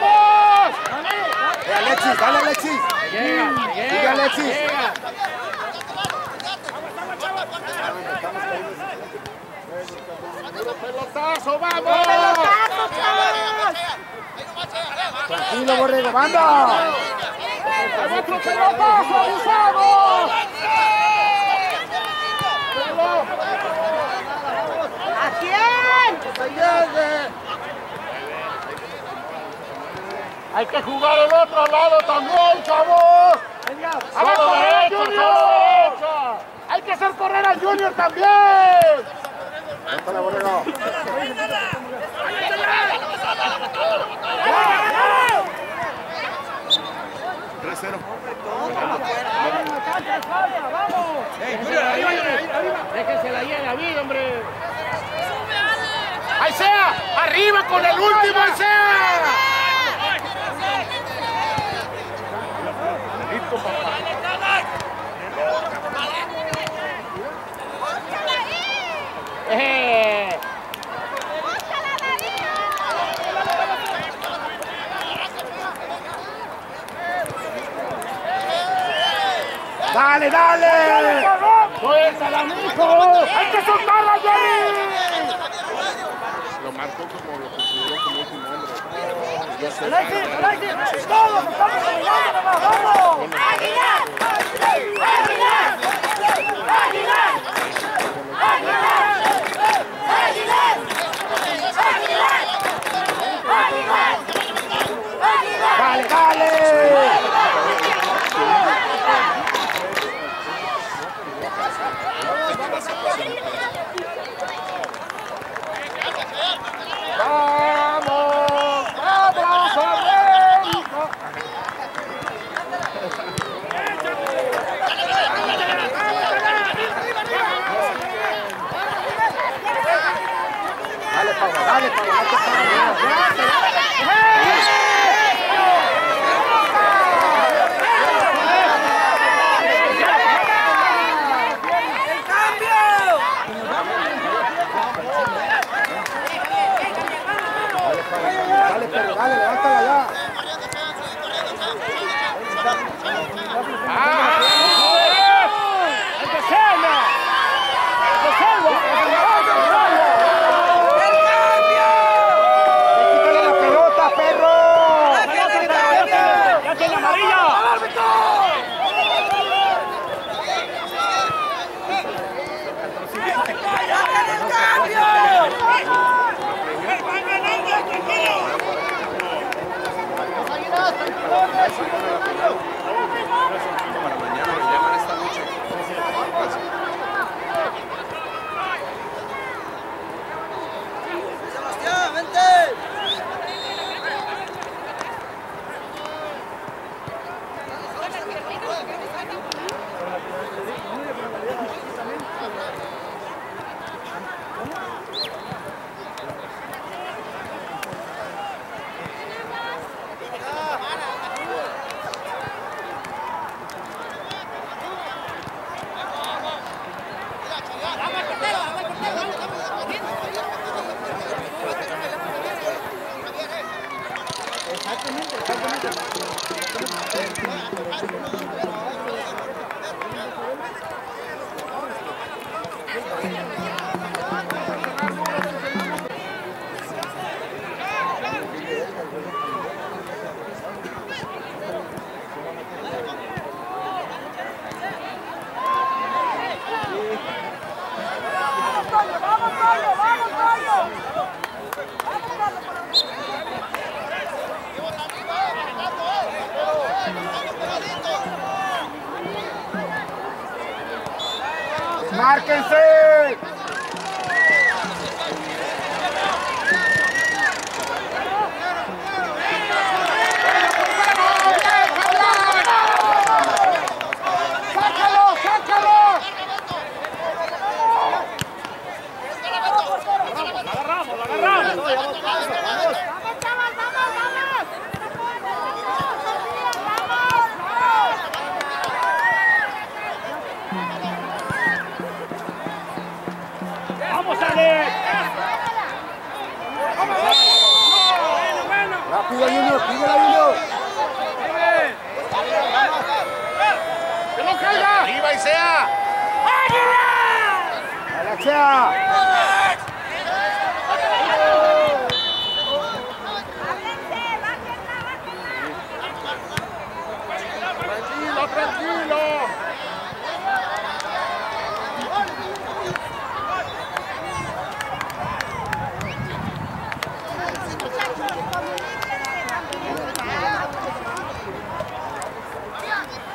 Eh, Alexis, dale Alexis. Sigue Alexis. Pelotazo, vamos. Tranquilo, Borrego, banda. ¡Hay otro pelotazo, avisamos! ¿A quién? Hay que jugar el otro lado también, chavos. A ver, Solo correr al derecha, Junior. Hay que hacer correr al Junior también. Vétala, Borrego. La llena, vida, hombre. ¡Ahí sea! ¡Arriba con el último, ahí! Eh. Dale, dale. ¡Suéltala, mijo! ¡Hay que soltarla, Jerry! Lo marcó como lo consideró como último hombre. Alexis, Alexis, todos estamos caminando nomás, vamos. ¡Águilas! ¡Águilas! ¡Águilas! ¡Águilas! Dale, dale.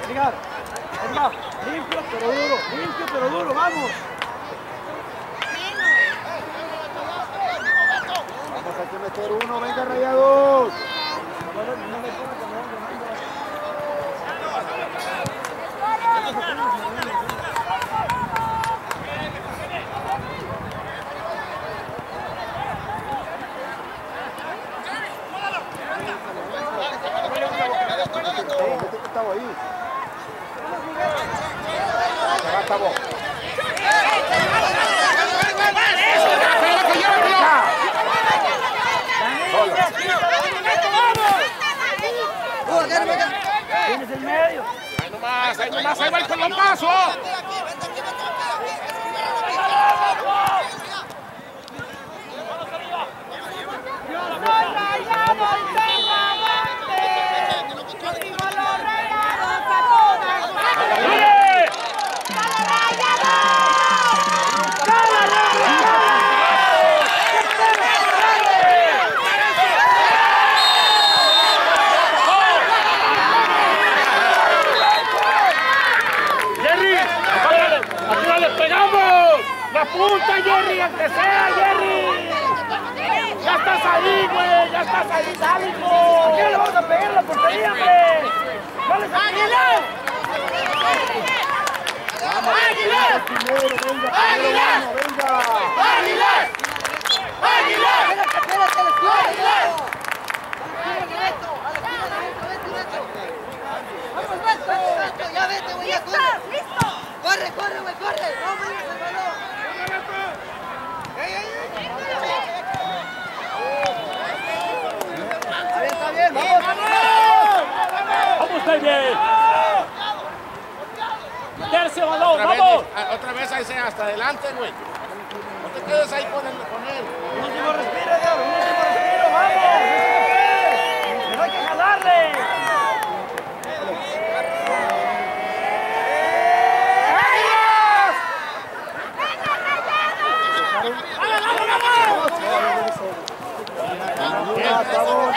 Edgar, Edgar, limpio pero duro, limpio pero duro, vamos. Vamos a que meter uno, venga, rayados. Estaba. Tabo. Tienes el medio. ¡Ahí nomás, ahí nomás! ¡Ahí va el colompazo! ¡Jerry! ¡La punta, Jerry! ¡Aunque sea, Jerry! ¡Ya estás ahí, güey! ¡Ya estás ahí! ¡Dale, hijo! ¿A qué le vamos a pegar la portería, hombre? ¡Dale, Águila! Venga, primero, uno, venga. Ya vete, güey, ya corre. Corre, corre, güey, corre. Vamos, el balón. Está bien, vamos. Vamos, baby. Tercio balón, Otra vamos. ah, otra vez ahí sea, hasta adelante, güey. No te quedes ahí con él. Con él. Último respiro, Edgar, último respiro, vamos. Pero hay que jalarle. Ya, Tabo,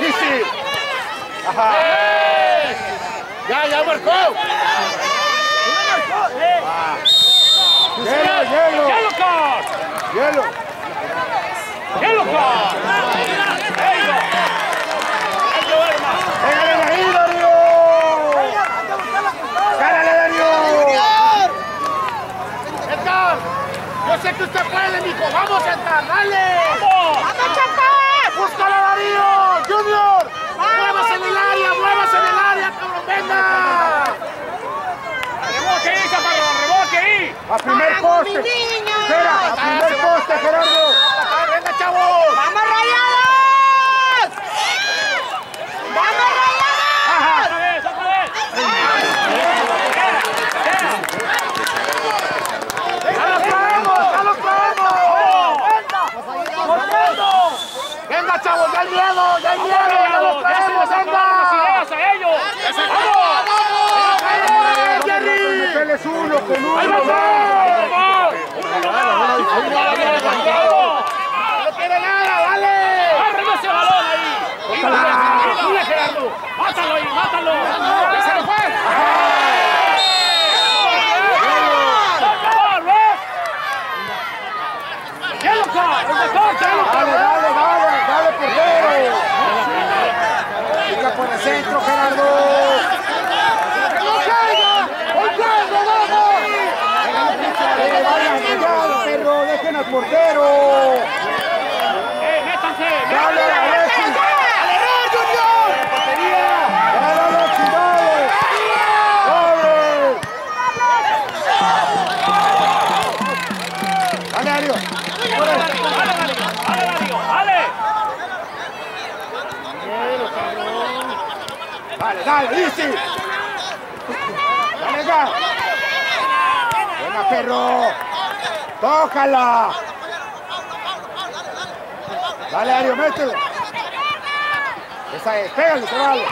Easy. Ajá. ¡Ya, ya marcó! Hielo, hielo, ¡Yellow card! hielo. ¡Yellow card! ¡There you yo sé que usted puede, mijo. Vamos, Edgar, dale. ¡Vamos! ¡Junior! ¡Muévase en el área! ¡Muévase en el área, cabrón! ¡Venga! ¡Rebote ahí, Chaparro! ¡Rebote ahí! A primer poste. Espera, a primer poste, Gerardo. ¡Ah, ¡Venga, chavos! ¡Vamos rayados! ¡Vamos rayados! ¡Otra vez, otra vez! ¡Ya lo traemos! ¡Ya lo traemos! ¡Venga, chavos! ¡Ya hay miedo! ¡Ya hay miedo! ¡Ya lo ¡Ya se traemos! las ¡Venga! ideas a ellos! ¡Vamos! ¡Eh, Jerry! Meteles uno con uno. ¡Ahí vamos! ¡No quiere nada! ¡Dale! ¡Arriba ese balón ahí! ¡Mira, Gerardo! ¡Mátalo ahí, mátalo! ¡Se le fue! ¡Por favor, ¡Yellow card! ¡El mejor, yellow card! Dale, dale, dale, dale, portero. Venga por el centro, Gerardo. ¡No caiga! ¡Hoy caiga, vamos! Eh, vayan, cuidado, dejen al portero. ¡Eh, métanse! Dale! Alexis. ¡Al error, Junior! Dale, Alexis, dale. Dale. Dale, Darío. ¡Dale, Darío! ¡Dale, Darío! ¡Dale! Dale, dale, easy. Dale, venga. Venga, perro. Tócala. Dale, Darío, métele. Esa es, pégale, se vale.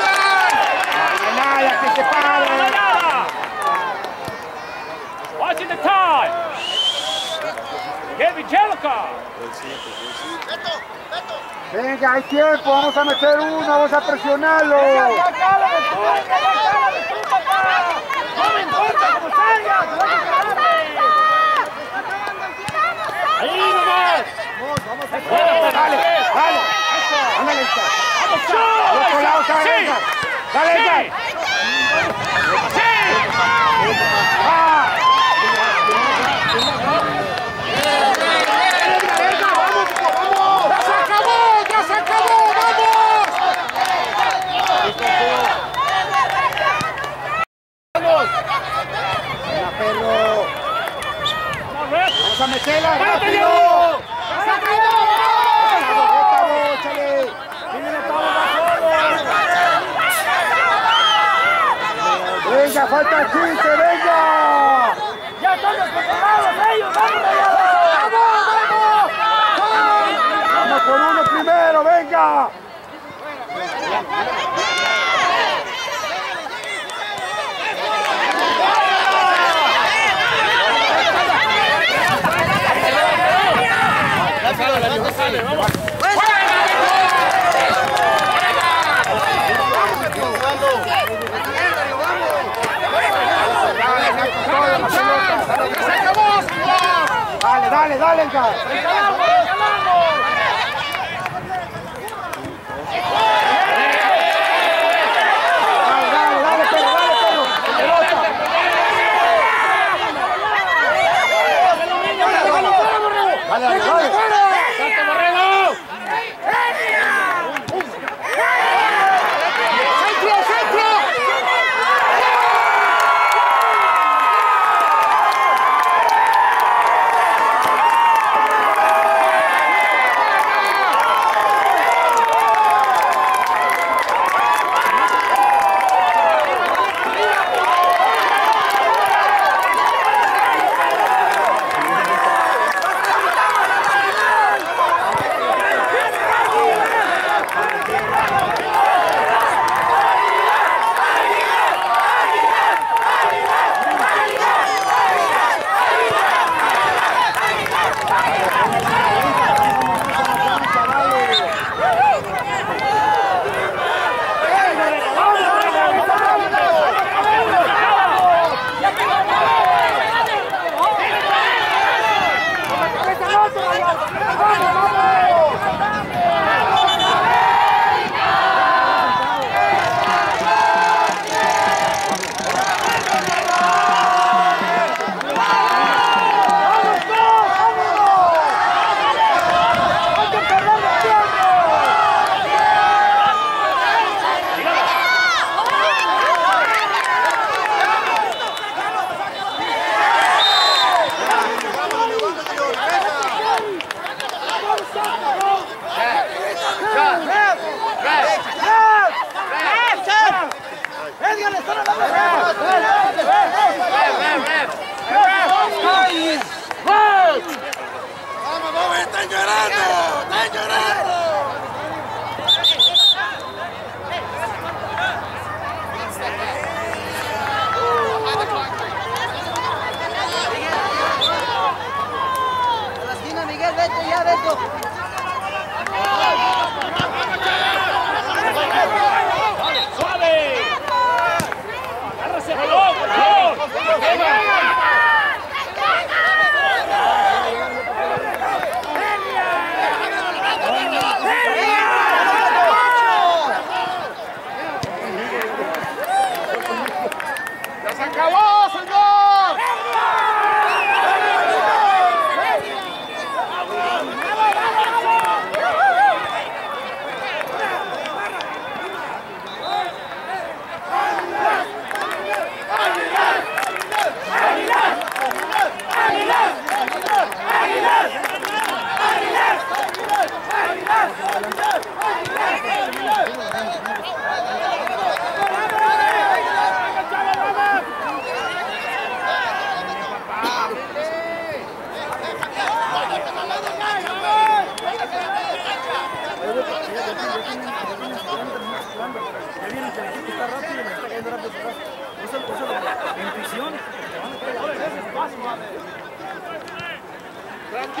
Dale, nada, que se ¡No pare. nada! Watching the time! Kevin Jellica. Venga, hay tiempo, vamos a meter uno, vamos a presionarlo. Sí. Sí.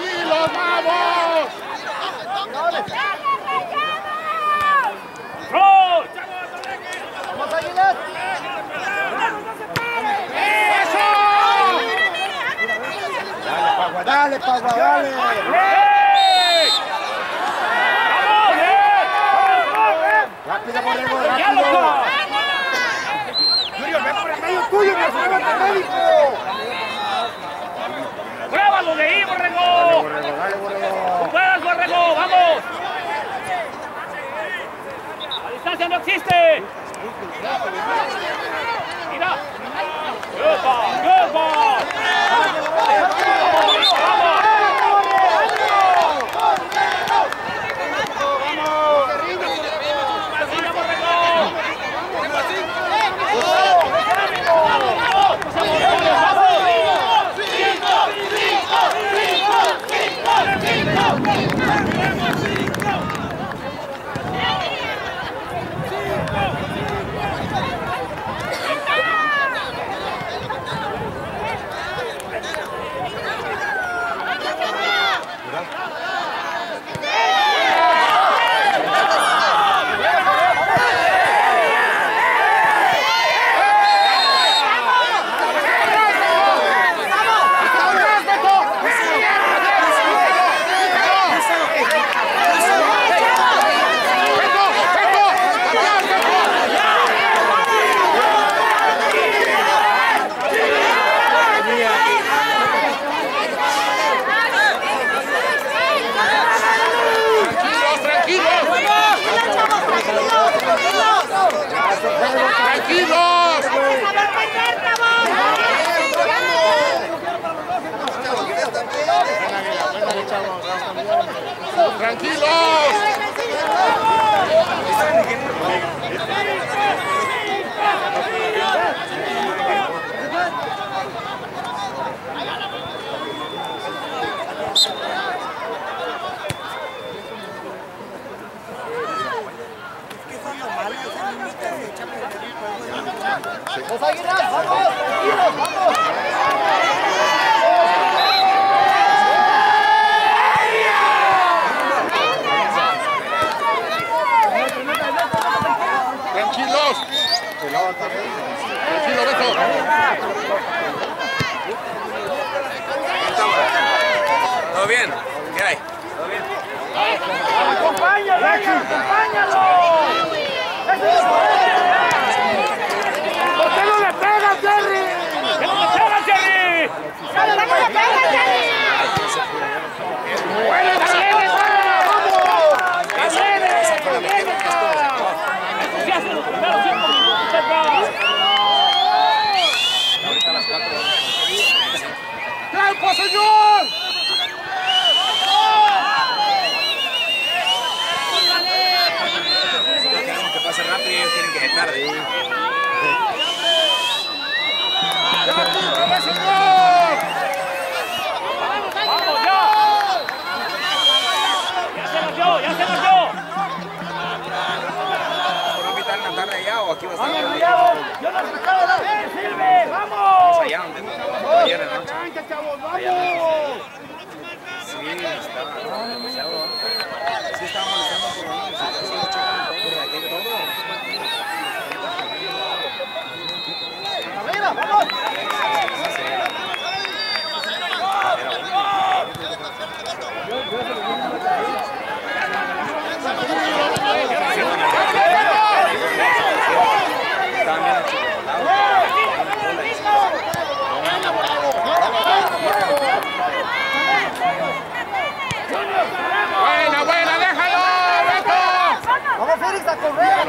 ¡Tranquilo, vamos! ¡Gol! ¡Vamos, Águilas! ¡Dale, Pagua, dale! ¡Rápido, Borrego, rápido! Ven por el medio tuyo, por favor, médico! de ahí, borrego. Tú puedes, borrego, vamos. La distancia no existe. Mira. ¡Gopa! ¡Gopa!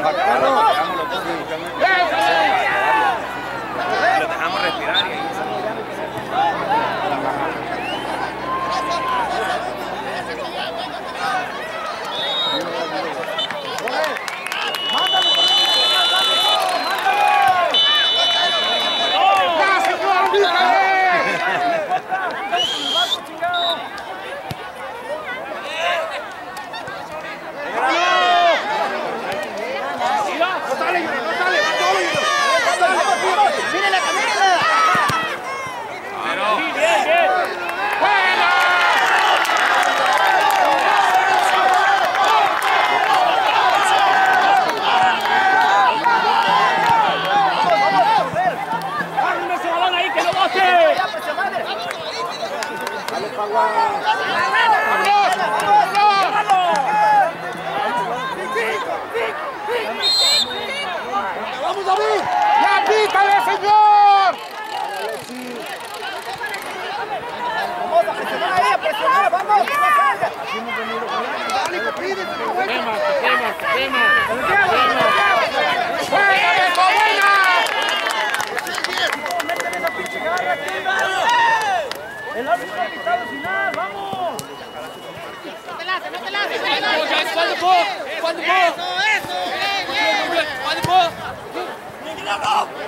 Hagámoslo. Vamos.